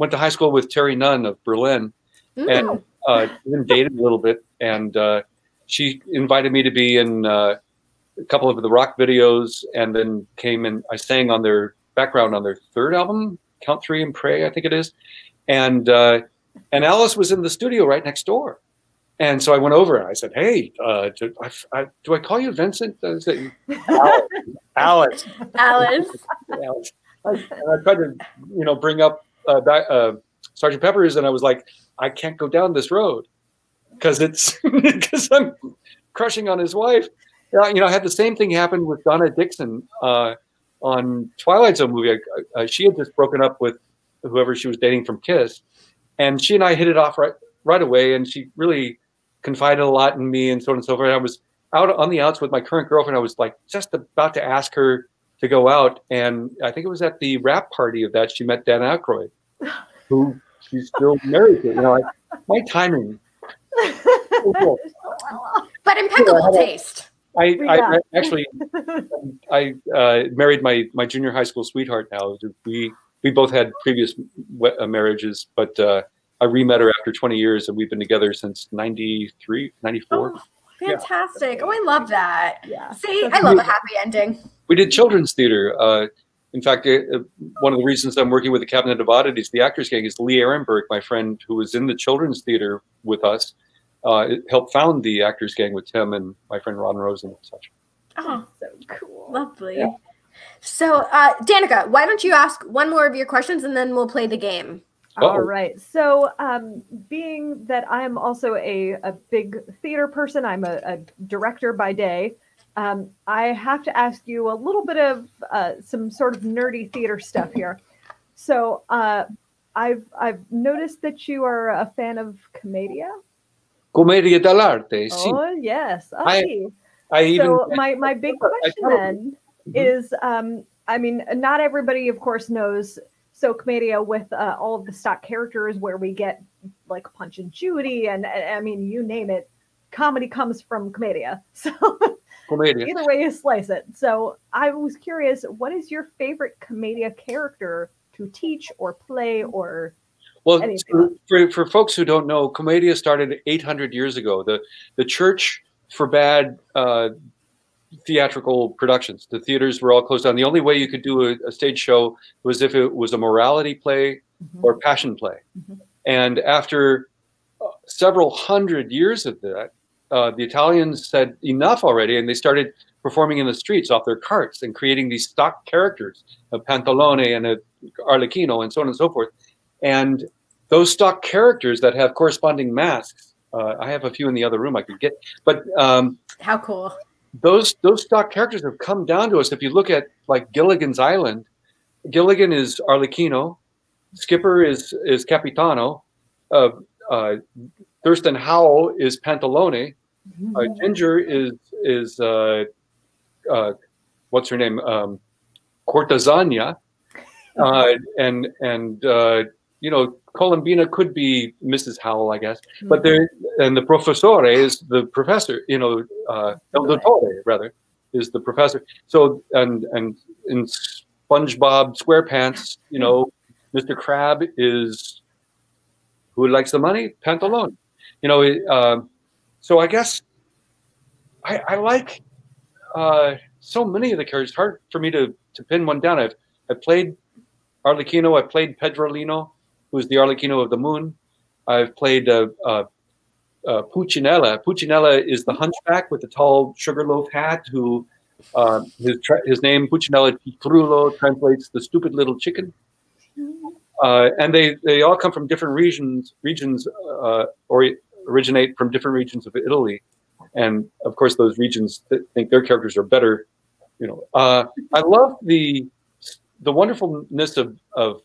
went to high school with Terri Nunn of Berlin, Mm. and uh, even dated a little bit. And uh, she invited me to be in uh, a couple of the rock videos, and then came and I sang on their background on their third album, Count Three and Pray, I think it is. And uh, and Alice was in the studio right next door. And so I went over and I said, "Hey, uh, do, I, I, do I call you Vincent?" I said, Alex. Alice. Alex. I, and I tried to, you know, bring up uh, uh, Sergeant Pepper's, and I was like, I can't go down this road because it's because I'm crushing on his wife. You know, I had the same thing happen with Donna Dixon uh, on Twilight Zone movie. Uh, she had just broken up with whoever she was dating from Kiss, and she and I hit it off right right away. And she really confided a lot in me, and so on and so forth. I was out on the outs with my current girlfriend. I was like just about to ask her to go out, and I think it was at the wrap party of that she met Dan Aykroyd, who she's still married to. You know, I, my timing. But impeccable taste. I, I, Yeah. I actually I uh, married my my junior high school sweetheart. Now we we both had previous uh, marriages, but uh, I re-met her after 20 years, and we've been together since 93, 94. Oh, fantastic. Oh, I love that. Yeah. See, I love a happy ending. We did children's theater. Uh, in fact, uh, uh, one of the reasons I'm working with the Cabinet of Oddities, the Actors Gang, is Lee Ehrenberg, my friend who was in the children's theater with us. Uh, helped found the Actors Gang with Tim and my friend Ron Rosen and such. Oh, So cool. lovely. Yeah. So, uh, Danica, why don't you ask one more of your questions and then we'll play the game? All Uh-oh. right. So, um, being that I'm also a, a big theater person, I'm a, a director by day. Um, I have to ask you a little bit of uh, some sort of nerdy theater stuff here. So, uh, I've I've noticed that you are a fan of Commedia. Commedia dell'arte. Sì. Oh yes, I- even so my my big question then Mhm. is um i mean not everybody of course knows so commedia with uh, all of the stock characters where we get like punch and judy and, and i mean you name it comedy comes from commedia so Commedia. either way you slice it so i was curious what is your favorite commedia character to teach or play or Well, so for, for folks who don't know, Commedia started 800 years ago. The the church forbade uh, theatrical productions. The theaters were all closed down. The only way you could do a, a stage show was if it was a morality play or passion play. Mhm. And after several hundred years of that, uh, the Italians said enough already, and they started performing in the streets off their carts and creating these stock characters, of Pantalone and a Arlecchino, and so on and so forth. And those stock characters that have corresponding masks, uh, I have a few in the other room I could get, but um, How cool. those those stock characters have come down to us. If you look at like Gilligan's Island, Gilligan is Arlecchino, Skipper is is Capitano, uh, uh, Thurston Howell is Pantalone, uh, Ginger is is uh, uh, what's her name um, Cortazania, uh, and and uh, you know Columbina could be Mrs. Howell, I guess, but there and the professore is the professor. You know, uh, El Dottore rather is the professor. So and and in SpongeBob SquarePants, you know, Mr. Crab is who likes the money? Pantalone. You know, uh, so I guess I, I like uh, so many of the characters. Hard for me to, to pin one down. I've I played Arlecchino. I played Pedrolino, who's the Arlecchino of the Moon. I've played uh, uh, uh, Pulcinella. Pulcinella is the hunchback with the tall sugarloaf hat. Who uh, his his name Pulcinella Pitrullo translates the stupid little chicken. Uh, and they, they all come from different regions regions uh, or originate from different regions of Italy, and of course those regions th- think their characters are better. You know, uh, I love the the wonderfulness of of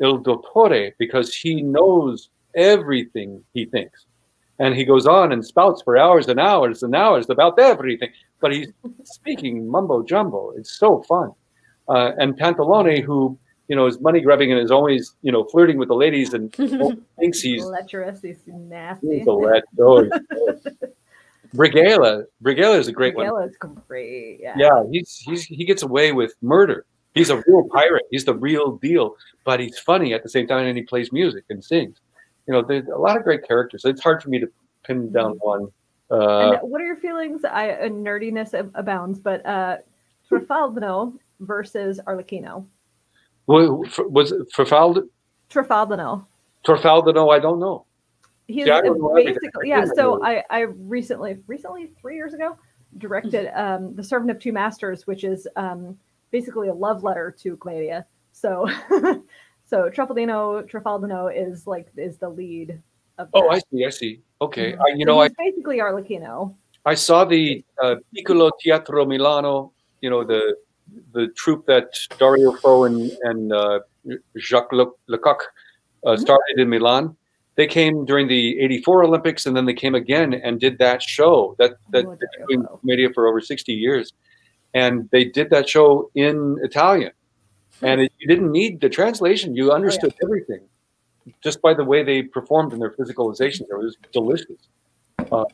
Il Dottore because he knows everything he thinks. And he goes on and spouts for hours and hours and hours about everything, but he's speaking mumbo jumbo. It's so fun. Uh, and Pantalone, who you know is money grubbing and is always you know flirting with the ladies and thinks he's lecherous, he's nasty. He's a let go. Brighella is a great Brighella one. is great. Yeah. Yeah, he's he's he gets away with murder. He's a real pirate. He's the real deal, but he's funny at the same time, and he plays music and sings. You know, there's a lot of great characters. It's hard for me to pin down one. Uh, and what are your feelings? I uh, nerdiness abounds, but uh, Truffaldino versus Arlecchino. Was it Trafaldi- Truffaldino. Truffaldino? I don't know. He's don't know basically yeah. So. I I recently recently three years ago directed um, the Servant of Two Masters, which is um, basically a love letter to Gladia. So so Truffaldino Truffaldino is like is the lead of. Oh, that. I see. I see. Okay, Mhm. I, you So know, I basically Arlecchino. I saw the uh, Piccolo Teatro Milano. You know, the the troupe that Dario Fo and and uh, Jacques Le- Lecoq uh, Mhm. started in Milan. They came during the '84 Olympics, and then they came again and did that show. That that Oh, they've been doing Fo. For over 60 years, and they did that show in Italian. And it, you didn't need the translation; you understood everything just by the way they performed in their physicalizations. It was delicious. Uh,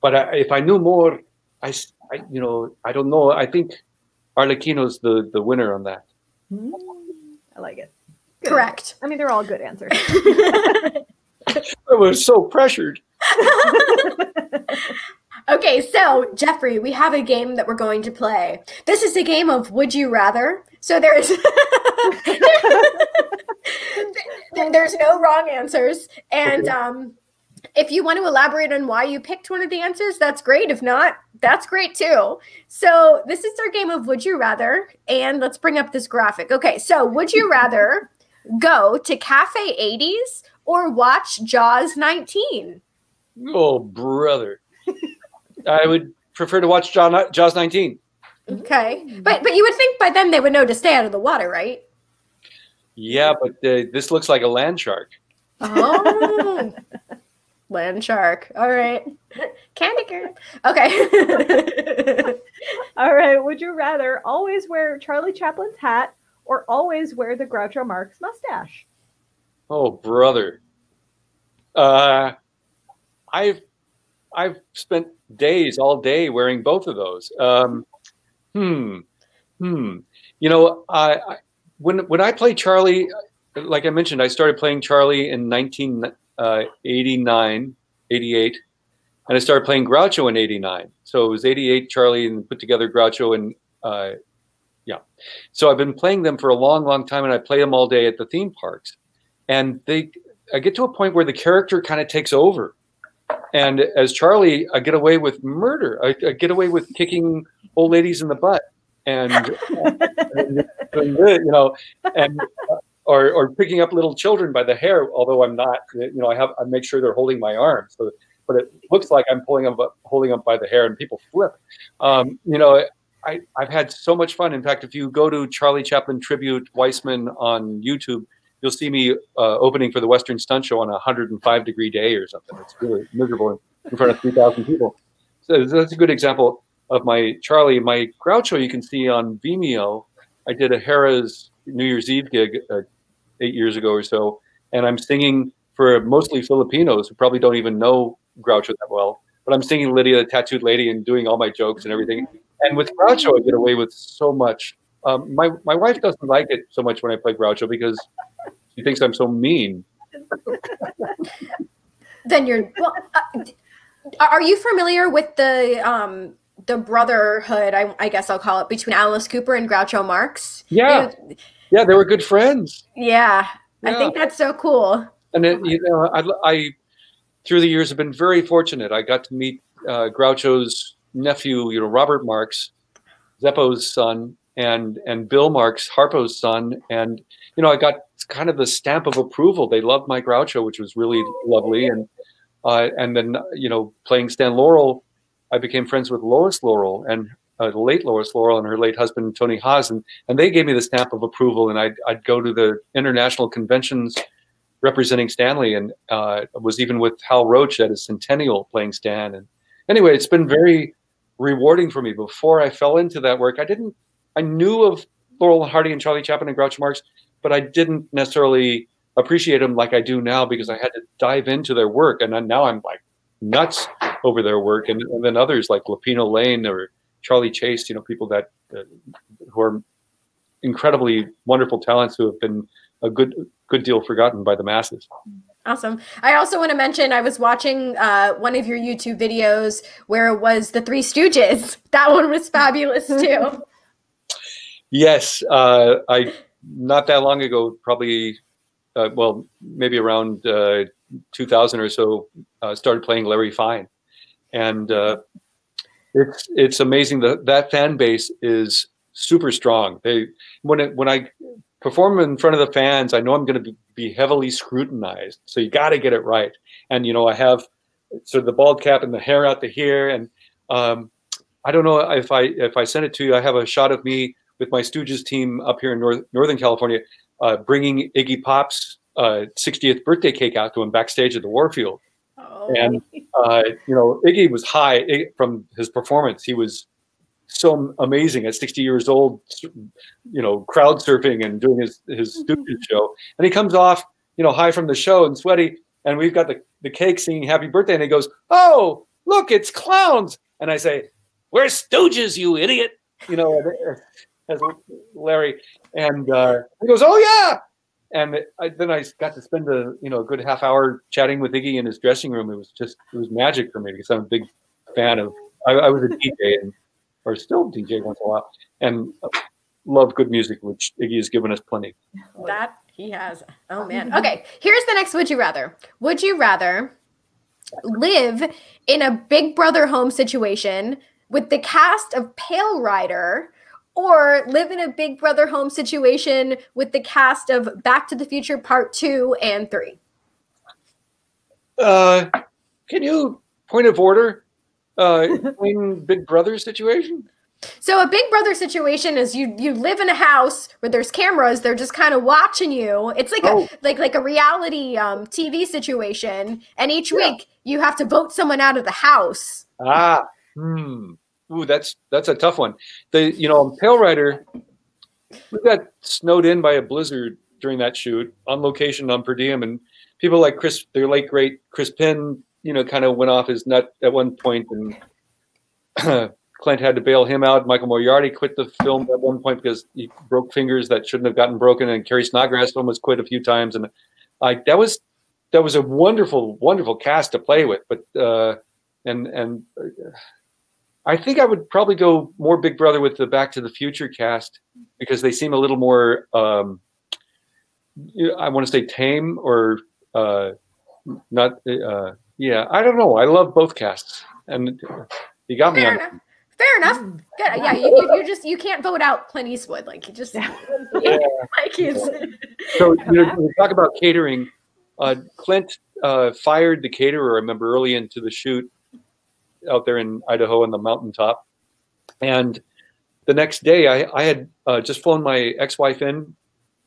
but I, if I knew more, I—you know, I don't know. I think Arlecchino's the the winner on that. Mm, I like it. Good. Correct. I mean, they're all good answers. I was so pressured. okay, so Jeffrey, we have a game that we're going to play. This is a game of Would You Rather. So there's there's no wrong answers, and Okay. um, if you want to elaborate on why you picked one of the answers, that's great. If not, that's great too. So this is our game of Would You Rather, and let's bring up this graphic. Okay, so would you rather go to Cafe 80s or watch Jaws 19? Oh, brother. I would prefer to watch John, Jaws 19. Okay, but but you would think by then they would know to stay out of the water, right? Yeah, but uh, this looks like a land shark. Oh, land shark. All right, candy girl. Okay. All right. Would you rather always wear Charlie Chaplin's hat or always wear the Groucho Marx mustache? Oh, brother. Uh, I've I've spent days all day wearing both of those. Um, hmm, hmm. You know, I, I when when I played Charlie, like I mentioned, I started playing Charlie in 1989, 88, and I started playing Groucho in 89. So it was 88 Charlie and put together Groucho and uh, yeah. So I've been playing them for a long, long time, and I play them all day at the theme parks. And they, I get to a point where the character kind of takes over. And as Charlie, I get away with murder. I, I get away with kicking old ladies in the butt, and, and, you know, and uh, or or picking up little children by the hair. Although I'm not, you know, I have I make sure they're holding my arm. So, but it looks like I'm pulling them up, holding them by the hair, and people flip. Um, you know, I, I've had so much fun. In fact, if you go to Charlie Chaplin Tribute Weissman on YouTube, you'll see me uh, opening for the Western Stunt Show on a 105 degree day or something. It's really miserable in front of 3,000 people. So that's a good example of my Charlie. My Groucho you can see on Vimeo. I did a Harrah's New Year's Eve gig uh, eight years ago or so, and I'm singing for mostly Filipinos who probably don't even know Groucho that well. But I'm singing Lydia the Tattooed Lady and doing all my jokes and everything. And with Groucho, I get away with so much. Um, my my wife doesn't like it so much when I play Groucho because she thinks I'm so mean. then you're well. Uh, are you familiar with the um the brotherhood? I, I guess I'll call it between Alice Cooper and Groucho Marx. Yeah, They- yeah, they were good friends. yeah. I think that's so cool. And then, you know, I, I through the years have been very fortunate. I got to meet uh, Groucho's nephew, you know, Robert Marx, Zeppo's son, and and Bill Marx, Harpo's son, and you know, I got kind of the stamp of approval. They loved my Groucho, which was really lovely, and uh, and then you know, playing Stan Laurel, I became friends with Lois Laurel and uh, the late Lois Laurel and her late husband Tony Hawes, and, and they gave me the stamp of approval, and I'd I'd go to the international conventions representing Stanley, and uh, was even with Hal Roach at his centennial playing Stan. And anyway, it's been very rewarding for me. Before I fell into that work, I didn't. I knew of Laurel Hardy and Charlie Chaplin and Groucho Marx, but I didn't necessarily appreciate them like I do now because I had to dive into their work, and now I'm like nuts over their work, and, and then others like Lupino Lane or Charlie Chase, you know, people that uh, who are incredibly wonderful talents who have been a good good deal forgotten by the masses. Awesome. I also want to mention I was watching uh, one of your YouTube videos where it was the Three Stooges. That one was fabulous too. yes, uh, I not that long ago, probably, uh, well, maybe around uh, 2000 or so, uh, started playing Larry Fine, and uh, it's it's amazing that that fan base is super strong. They when it, when I perform in front of the fans, I know I'm going to be, be heavily scrutinized. So you got to get it right. And you know, I have sort of the bald cap and the hair out to here, and um, I don't know if I if I send it to you. I have a shot of me with my Stooges team up here in North, Northern California, uh, bringing Iggy Pop's uh, 60th birthday cake out to him backstage at the Warfield. Oh. And uh, you know, Iggy was high from his performance. He was so amazing at 60 years old, you know, crowd surfing and doing his his mm-hmm. show. And he comes off, you know, high from the show and sweaty. And we've got the, the cake singing happy birthday. And he goes, Oh, look, it's clowns. And I say, We're stooges, you idiot. You know, as Larry. And uh, he goes, Oh, yeah. And I, then I got to spend a you know a good half hour chatting with Iggy in his dressing room. It was just it was magic for me because I'm a big fan of. I, I was a DJ and or still DJ once in a while, and love good music, which Iggy has given us plenty. That he has. Oh man. Okay, here's the next. Would you rather? Would you rather live in a Big Brother home situation with the cast of Pale Rider? Or live in a Big Brother home situation with the cast of Back to the Future Part 2 and 3? Uh, can you, point of order, uh, Big Brother situation? So a Big Brother situation is you you live in a house where there's cameras. They're just kind of watching you. It's like oh. a like like a reality um, TV situation, and each yeah. week you have to vote someone out of the house. Ah, hmm. Ooh, that's that's a tough one. The you know Pale Rider, we got snowed in by a blizzard during that shoot on location on per diem, and people like Chris, their late great Chris Penn you know, kind of went off his nut at one point, and Clint had to bail him out. Michael Moriarty quit the film at one point because he broke fingers that shouldn't have gotten broken, and Carrie Snodgress almost quit a few times. And like that was that was a wonderful, wonderful cast to play with. But uh, and and uh, I think I would probably go more Big Brother with the Back to the Future cast because they seem a little more. Um, I want to say tame or uh, not. Uh, yeah, I don't know. I love both casts, and you got Fair me on. Enough. Fair enough. Good. Yeah, you, you, you, just you can't vote out Clint Eastwood. Like you just yeah. like he's. so you know, we talk about catering. Uh, Clint uh, fired the caterer. I remember early into the shoot out there in Idaho on the mountaintop, and the next day I, I had uh, just flown my ex-wife in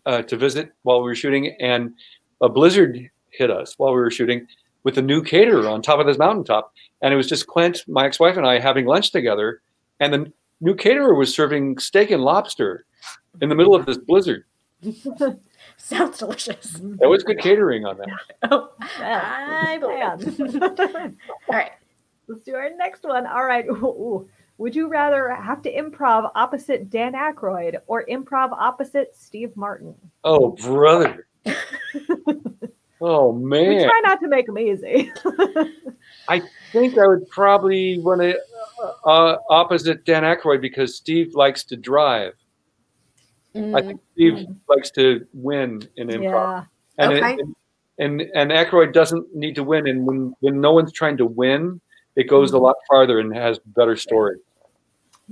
uh, to visit while we were shooting, and a blizzard hit us while we were shooting with a new caterer on top of this mountaintop. And it was just Clint, my ex-wife, and I having lunch together. And the new caterer was serving steak and lobster in the middle of this blizzard. Sounds delicious. That was good catering on that. Oh, I believe. All right. Let's do our next one. All right. Ooh, Would you rather have to improv opposite Dan Aykroyd or improv opposite Steve Martin? Oh, brother. Oh man! We try not to make them easy. I think I would probably want to uh, opposite Dan Aykroyd because Steve likes to drive. Mm. I think Steve mm. likes to win in improv. Yeah. And, okay. it, and and Aykroyd doesn't need to win, and when when no one's trying to win, it goes mm-hmm. a lot farther and has better story.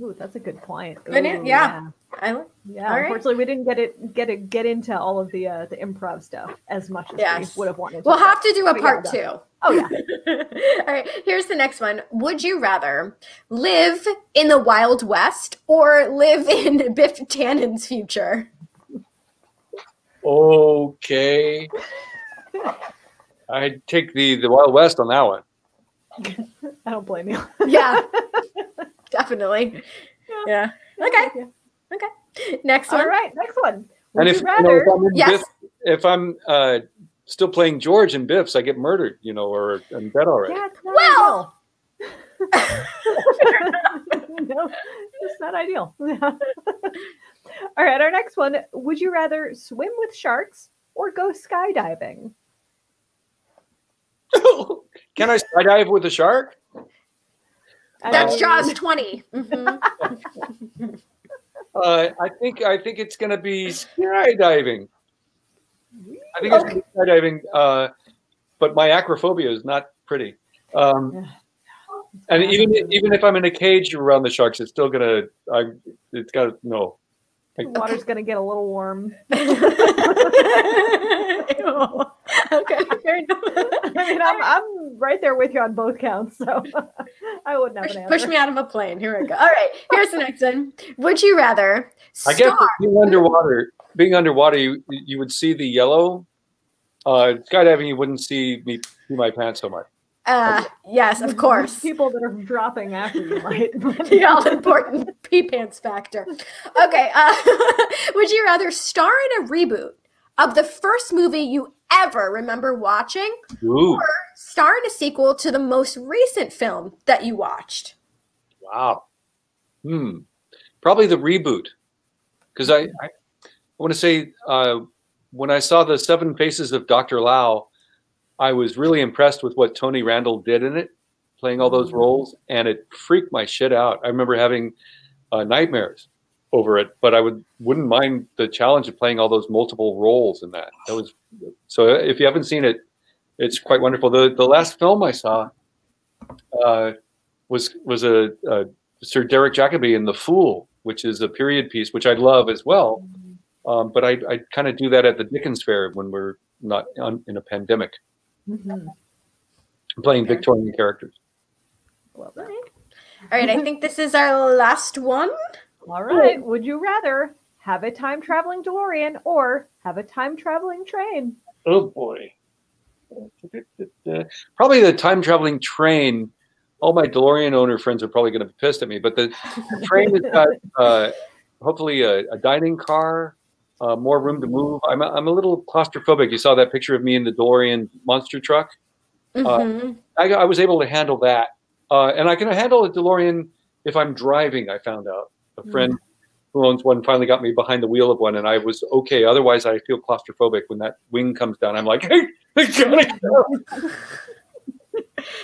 Ooh, that's a good point. Ooh, yeah. yeah. I, yeah, all unfortunately, right. we didn't get it get it get into all of the uh, the improv stuff as much as yes. we would have wanted. To. We'll have to do a part two. Oh yeah. all right. Here's the next one. Would you rather live in the Wild West or live in Biff Tannen's future? Okay. I'd take the the Wild West on that one. I don't blame you. Yeah, definitely. Yeah. Okay. Yeah. Okay. Next one. All right, next one. Would and if you you know, rather? if I'm, Yes. Biff, if I'm uh, still playing George and Biffs, I get murdered, you know, or I'm dead already. yeah, Well- no, it's not ideal. All right, our next one. Would you rather swim with sharks or go skydiving? Can I skydive with a shark? That's Um, Jaws 20. Mhm. Uh, I think I think it's going to be skydiving. I think it's skydiving, uh, but my acrophobia is not pretty. Um, and even even if I'm in a cage around the sharks, it's still gonna. I, it's got to no. The water's going to get a little warm. Okay, fair enough. I mean, I'm, I'm right there with you on both counts, so I wouldn't have Push, an answer. push me out of a plane. Here we go. All right, here's the next one. Would you rather I guess being underwater, being underwater, you, you would see the yellow. Uh, skydiving, you wouldn't see me see my pants so much. Uh, yes, of course. People that are dropping after you might. the all important pee pants factor. Okay, uh, would you rather star in a reboot of the first movie you ever remember watching, Ooh, star in a sequel to the most recent film that you watched? wow. Hmm. Probably the reboot, because I, I want to say uh, when I saw the Seven Faces of Dr. Lao, I was really impressed with what Tony Randall did in it, playing all those roles, and it freaked my shit out. I remember having uh, nightmares over it, but I would wouldn't mind the challenge of playing all those multiple roles in that. That was so. If you haven't seen it, it's quite wonderful. The the last film I saw uh, was was a, a Sir Derek Jacobi in The Fool, which is a period piece, which I love as well. Um, but I, I kind of do that at the Dickens Fair when we're not on, in a pandemic, Mhm. playing Fair. Victorian characters. Well, All right, I think this is our last one. All right. Would you rather have a time traveling DeLorean or have a time traveling train? Oh boy. Probably the time traveling train. All my DeLorean owner friends are probably going to be pissed at me, but the, the train has got uh, hopefully a, a dining car, uh, more room to move. I'm a, I'm a little claustrophobic. You saw that picture of me in the DeLorean monster truck. Mhm. I, I was able to handle that, uh, and I can handle a DeLorean if I'm driving. I found out a friend who owns one finally got me behind the wheel of one, and I was okay. Otherwise, I feel claustrophobic when that wing comes down. I'm like, hey, I gotta go.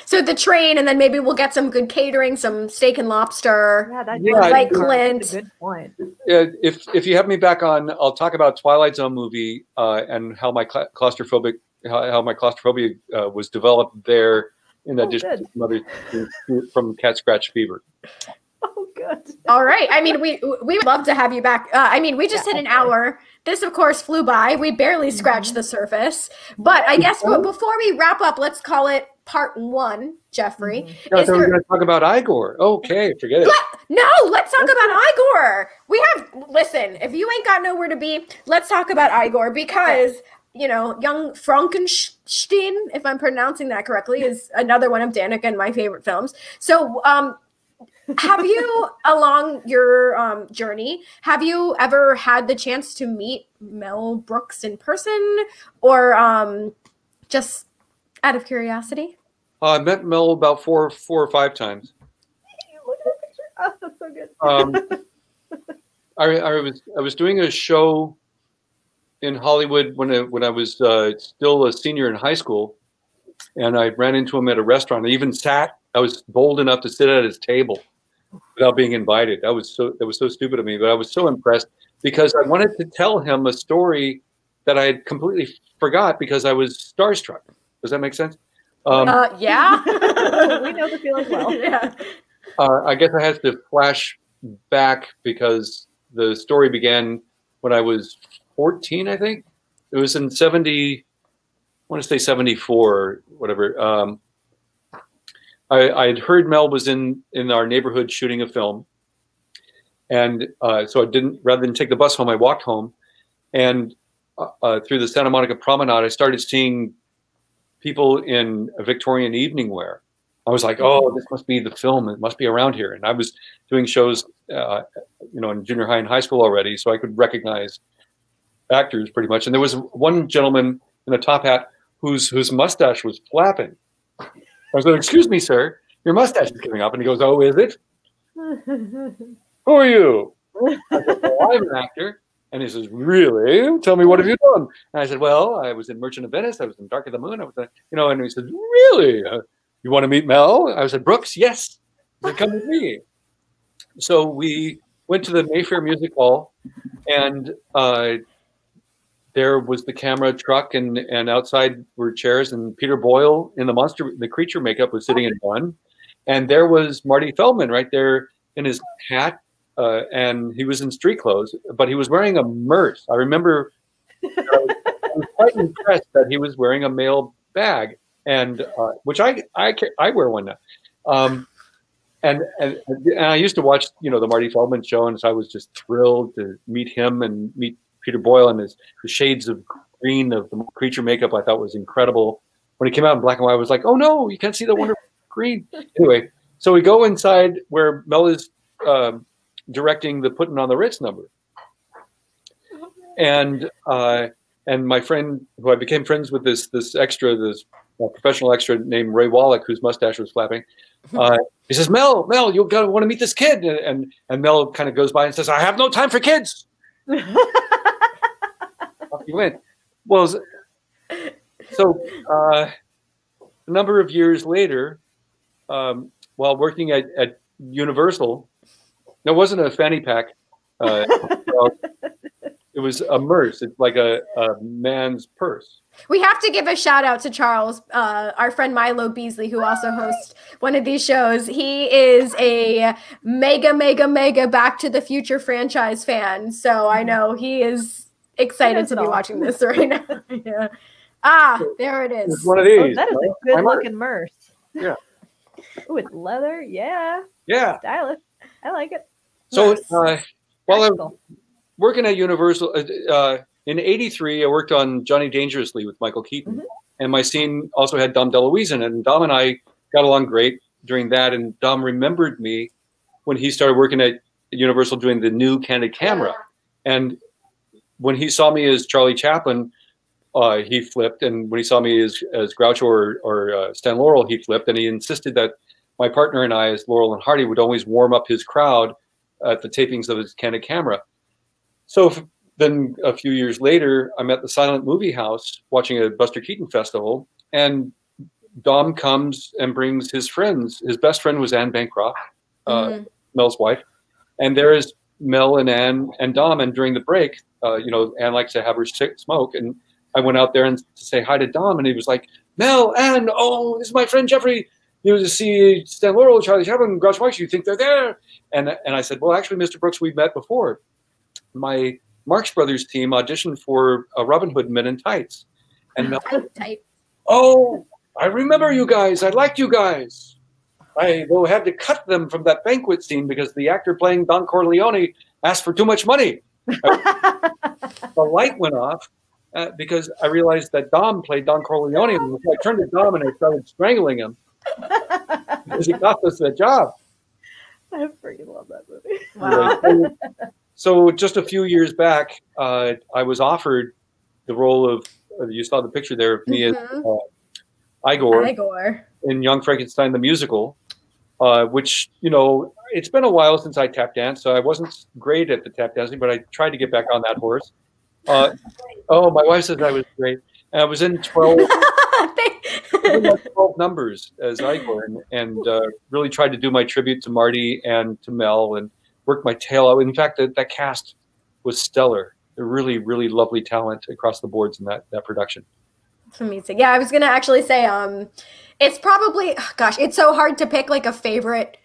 So the train, and then maybe we'll get some good catering, some steak and lobster. Yeah, that Yeah, that's like a Clint. good point. If if you have me back on, I'll talk about Twilight Zone movie uh, and how my cla claustrophobic how, how my claustrophobia uh, was developed there. In Oh, addition good. to some other from cat scratch fever. Oh, good. All right. I mean, we we would love to have you back. Uh, I mean, we just Yeah, hit an okay. hour. This, of course, flew by. We barely scratched the surface. But I guess before we wrap up, let's call it part one, Jeffrey. Yeah, Is so we're going to talk about Igor. Okay, forget it. No, let's talk about Igor. We have listen. If you ain't got nowhere to be, let's talk about Igor because you know, young Frankenstein, if I'm pronouncing that correctly, is another one of Danica and my favorite films. So, um, have you, along your um, journey, have you ever had the chance to meet Mel Brooks in person, or um, just out of curiosity? Uh, I met Mel about four, four or five times. Look at that picture. Oh, that's so good. Um, I, I was I was doing a show in Hollywood when I, when I was uh, still a senior in high school, and I ran into him at a restaurant. I even sat. I was bold enough to sit at his table without being invited. That was so that was so stupid of me, but I was so impressed because I wanted to tell him a story that I had completely forgot because I was starstruck. Does that make sense? Um, Uh, yeah. we know the feeling well. yeah. Uh, I guess I have to flash back because the story began when I was 14, I think. It was in 70, I want to say 74 or whatever. Um, I, I had heard Mel was in, in our neighborhood shooting a film. And uh, so I didn't, rather than take the bus home, I walked home. And uh, uh, through the Santa Monica Promenade, I started seeing people in Victorian evening wear. I was like, oh, this must be the film. It must be around here. And I was doing shows, uh, you know, in junior high and high school already, so I could recognize actors pretty much. And there was one gentleman in a top hat whose whose mustache was flapping. I was like, "Excuse me, sir, your mustache is coming up." And he goes, "Oh, is it? Who are you?" I said, well, I'm an actor. And he says, "Really? Tell me what have you done?" And I said, "Well, I was in Merchant of Venice. I was in Dark of the Moon. I was, you know." And he said, "Really? Uh, you want to meet Mel?" I said, "Brooks, yes." Said, "Come with me." So we went to the Mayfair Music Hall, and uh, there was the camera truck, and and outside were chairs, and Peter Boyle in the monster, the creature makeup was sitting in one, and there was Marty Feldman right there in his hat uh, and he was in street clothes, but he was wearing a murse. I remember uh, I was quite impressed that he was wearing a male bag, and uh, which I, I I wear one now. Um, and, and and I used to watch you know the Marty Feldman show, and so I was just thrilled to meet him and meet Peter Boyle and his the shades of green of the creature makeup. I thought was incredible. When it came out in black and white, I was like, oh no, you can't see the wonderful green. Anyway, so we go inside where Mel is um, directing the putting on the Ritz number. And uh, and my friend, who I became friends with, this this extra, this uh, professional extra named Ray Wallach, whose mustache was flapping. Uh, he says, "Mel, Mel, you got to want to meet this kid." And, and and Mel kind of goes by and says, "I have no time for kids." He went. Well, so uh, a number of years later, um, while working at, at Universal, no, it wasn't a fanny pack. Uh, it was a murse. It's like a, a, man's purse. We have to give a shout out to Charles, uh, our friend Milo Beasley, who also hosts one of these shows. He is a mega, mega, mega Back to the Future franchise fan. So I know he is excited to be all. watching this right now. yeah. Ah, there it is. It's one of these. Oh, that is a good looking murse. Yeah. With leather. Yeah. Yeah. Stylish. I like it. So uh, while I'm working at Universal uh, uh in '83, I worked on Johnny Dangerously with Michael Keaton, mm-hmm. and my scene also had Dom DeLuise in it. And Dom and I got along great during that. And Dom remembered me when he started working at Universal doing the new candid camera. And when he saw me as Charlie Chaplin, uh, he flipped. And when he saw me as, as Groucho or, or uh, Stan Laurel, he flipped. And he insisted that my partner and I, as Laurel and Hardy, would always warm up his crowd at the tapings of his Candid camera. So then a few years later, I'm at the Silent Movie House watching a Buster Keaton festival, and Dom comes and brings his friends. His best friend was Anne Bancroft, uh, mm-hmm. Mel's wife, and there is Mel and Anne and Dom. And during the break, uh, you know, Anne likes to have her smoke, and I went out there and to say hi to Dom, and he was like, "Mel, Anne, oh, this is my friend Jeffrey you to see Stan Laurel, Charlie Chaplin, Groucho Marx, you think they're there? And and I said, well, actually, Mr. Brooks, we've met before. My Marx Brothers team auditioned for a Robin Hood Men in Tights, and Mel, oh, I remember you guys. I liked you guys. I though had to cut them from that banquet scene because the actor playing Don Corleone asked for too much money. the light went off uh, because I realized that Dom played Don Corleone. And I turned to Dom and I started strangling him because he cost us that job. I freaking love that movie. Wow. so just a few years back, uh, I was offered the role of. Uh, you saw the picture there of me mm-hmm. as uh, Igor, Igor in Young Frankenstein the musical, uh, which you know it's been a while since I tap danced, so I wasn't great at the tap dancing, but I tried to get back on that horse. Uh, oh, my wife says I was great. And I was in twelve. 12 numbers as Igor and, and uh, really tried to do my tribute to Marty and to Mel and worked my tail out. In fact, that, that cast was stellar. Really, really lovely talent across the boards in that, that production. It's amazing. Yeah, I was going to actually say, um, it's probably, gosh, it's so hard to pick like a favorite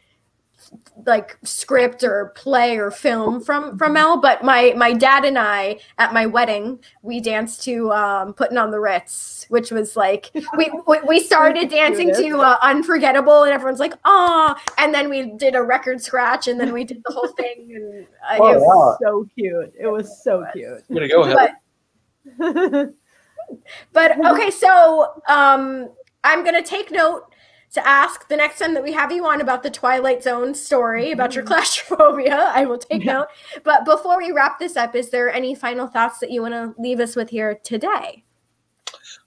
like script or play or film from from Mel, but my my dad and I at my wedding we danced to um, "Putting on the Ritz," which was like we we started dancing to uh, "Unforgettable," and everyone's like, "Ah!" and then we did a record scratch, and then we did the whole thing, and uh, oh, it was wow. so cute. It was so cute. Gonna go ahead. but okay, so um, I'm gonna take note to ask the next time that we have you on about the Twilight Zone story about your mm-hmm. claustrophobia. I will take note. But before we wrap this up, is there any final thoughts that you want to leave us with here today?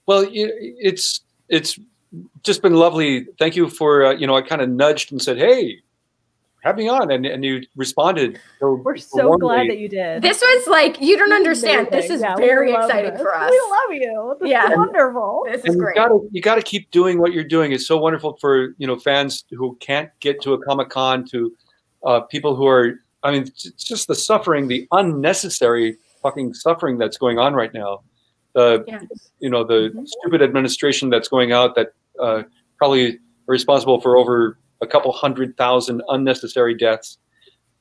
Well, it's it's just been lovely. Thank you for uh, you know I kind of nudged and said, "Hey, have me on and, and you responded so we're so glad that you did. This was like you don't understand. This is yeah, very exciting this. for us. We love you. This yeah. wonderful. This is great you gotta, you gotta keep doing what you're doing. It's so wonderful for you know fans who can't get to a comic-con to uh, people who are i mean it's just the suffering the unnecessary fucking suffering that's going on right now. The yes. you know the mm-hmm. stupid administration that's going out that uh, probably responsible for over a couple hundred thousand unnecessary deaths.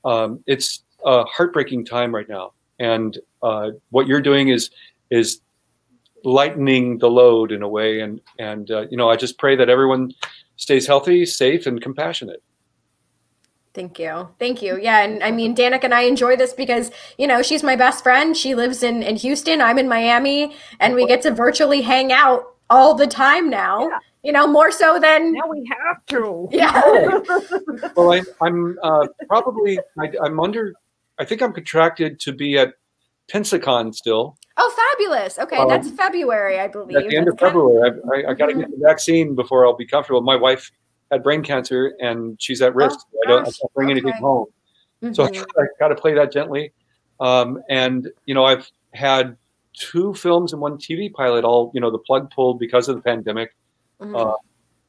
Um, it's a heartbreaking time right now, and uh, what you're doing is is lightening the load in a way. And and uh, you know, I just pray that everyone stays healthy, safe, and compassionate. Thank you. Thank you. Yeah. And I mean, Danica and I enjoy this because, you know, she's my best friend. She lives in, in Houston. I'm in Miami and we get to virtually hang out all the time now. Yeah you know, more so than now we have to. Yeah. well, I, am uh, probably I, am under. I think I'm contracted to be at Pensacon still. Oh, fabulous! Okay, um, that's February, I believe. At the end of February, of... I, I, I got to get the vaccine before I'll be comfortable. My wife had brain cancer, and she's at risk. Oh, I, don't, I can't bring okay. anything home, mm-hmm. so I, I got to play that gently. Um, and you know, I've had two films and one TV pilot. All you know, the plug pulled because of the pandemic. Mm-hmm. Uh,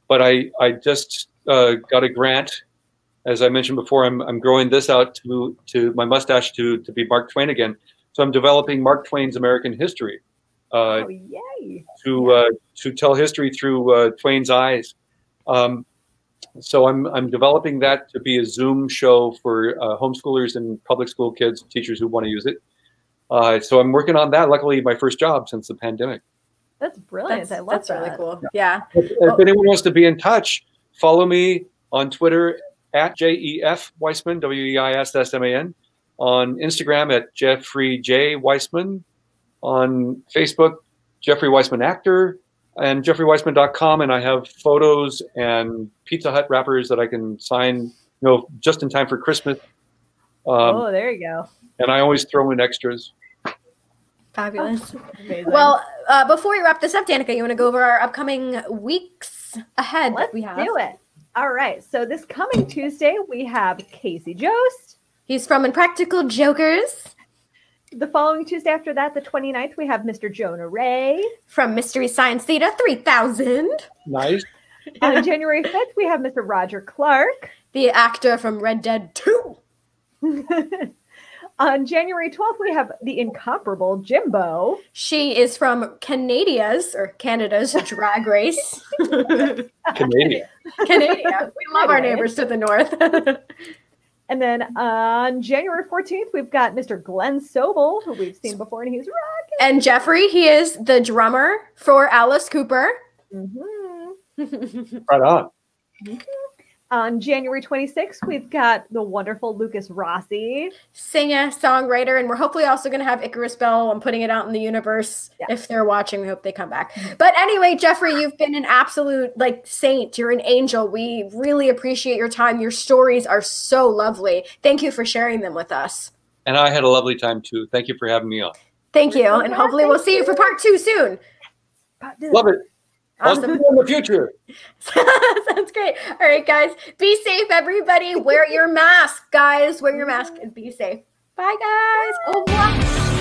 but I, I just uh, got a grant. As I mentioned before, I'm, I'm growing this out to, to my mustache to, to be Mark Twain again. So I'm developing Mark Twain's American history. Uh, oh, yay. To, uh, to tell history through uh, Twain's eyes. Um, so I'm, I'm developing that to be a Zoom show for uh, homeschoolers and public school kids, teachers who want to use it. Uh, so I'm working on that. Luckily, my first job since the pandemic. That's brilliant. That's, I love that's that. really cool. Yeah. If, if anyone wants to be in touch, follow me on Twitter at JEF Weissman, W E I S S M A N, on Instagram at Jeffrey J. Weissman, on Facebook, Jeffrey Weissman Actor, and jeffreyweissman.com. And I have photos and Pizza Hut wrappers that I can sign, you know, just in time for Christmas. Um, oh, there you go. And I always throw in extras. Fabulous. well, uh, before we wrap this up, Danica, you want to go over our upcoming weeks ahead? Let's we have? do it. All right. So this coming Tuesday, we have Casey Jost. He's from Impractical Jokers. The following Tuesday after that, the 29th, we have Mr. Jonah Ray. From Mystery Science Theater 3000. Nice. On January 5th, we have Mr. Roger Clark. The actor from Red Dead 2. On January 12th, we have the incomparable Jimbo. She is from Canada's or Canada's Drag Race. Canada. Canada. We love our neighbors to the north. and then on January 14th, we've got Mr. Glen Sobel, who we've seen before, and he's rocking. And Jeffrey, he is the drummer for Alice Cooper. Mm-hmm. right on. Mm-hmm. On January 26th, we've got the wonderful Lukas Rossi. Singer, songwriter, and we're hopefully also going to have Icarus Bell. I'm putting it out in the universe. Yeah. If they're watching, we hope they come back. But anyway, Jeffrey, you've been an absolute like saint. You're an angel. We really appreciate your time. Your stories are so lovely. Thank you for sharing them with us. And I had a lovely time too. Thank you for having me on. Thank you. And hopefully we'll see you for part two soon. Love it. Awesome. Um, in the future. Sounds great. All right, guys. Be safe, everybody. Wear your mask, guys. Wear your mask and be safe. Bye, guys. Au revoir.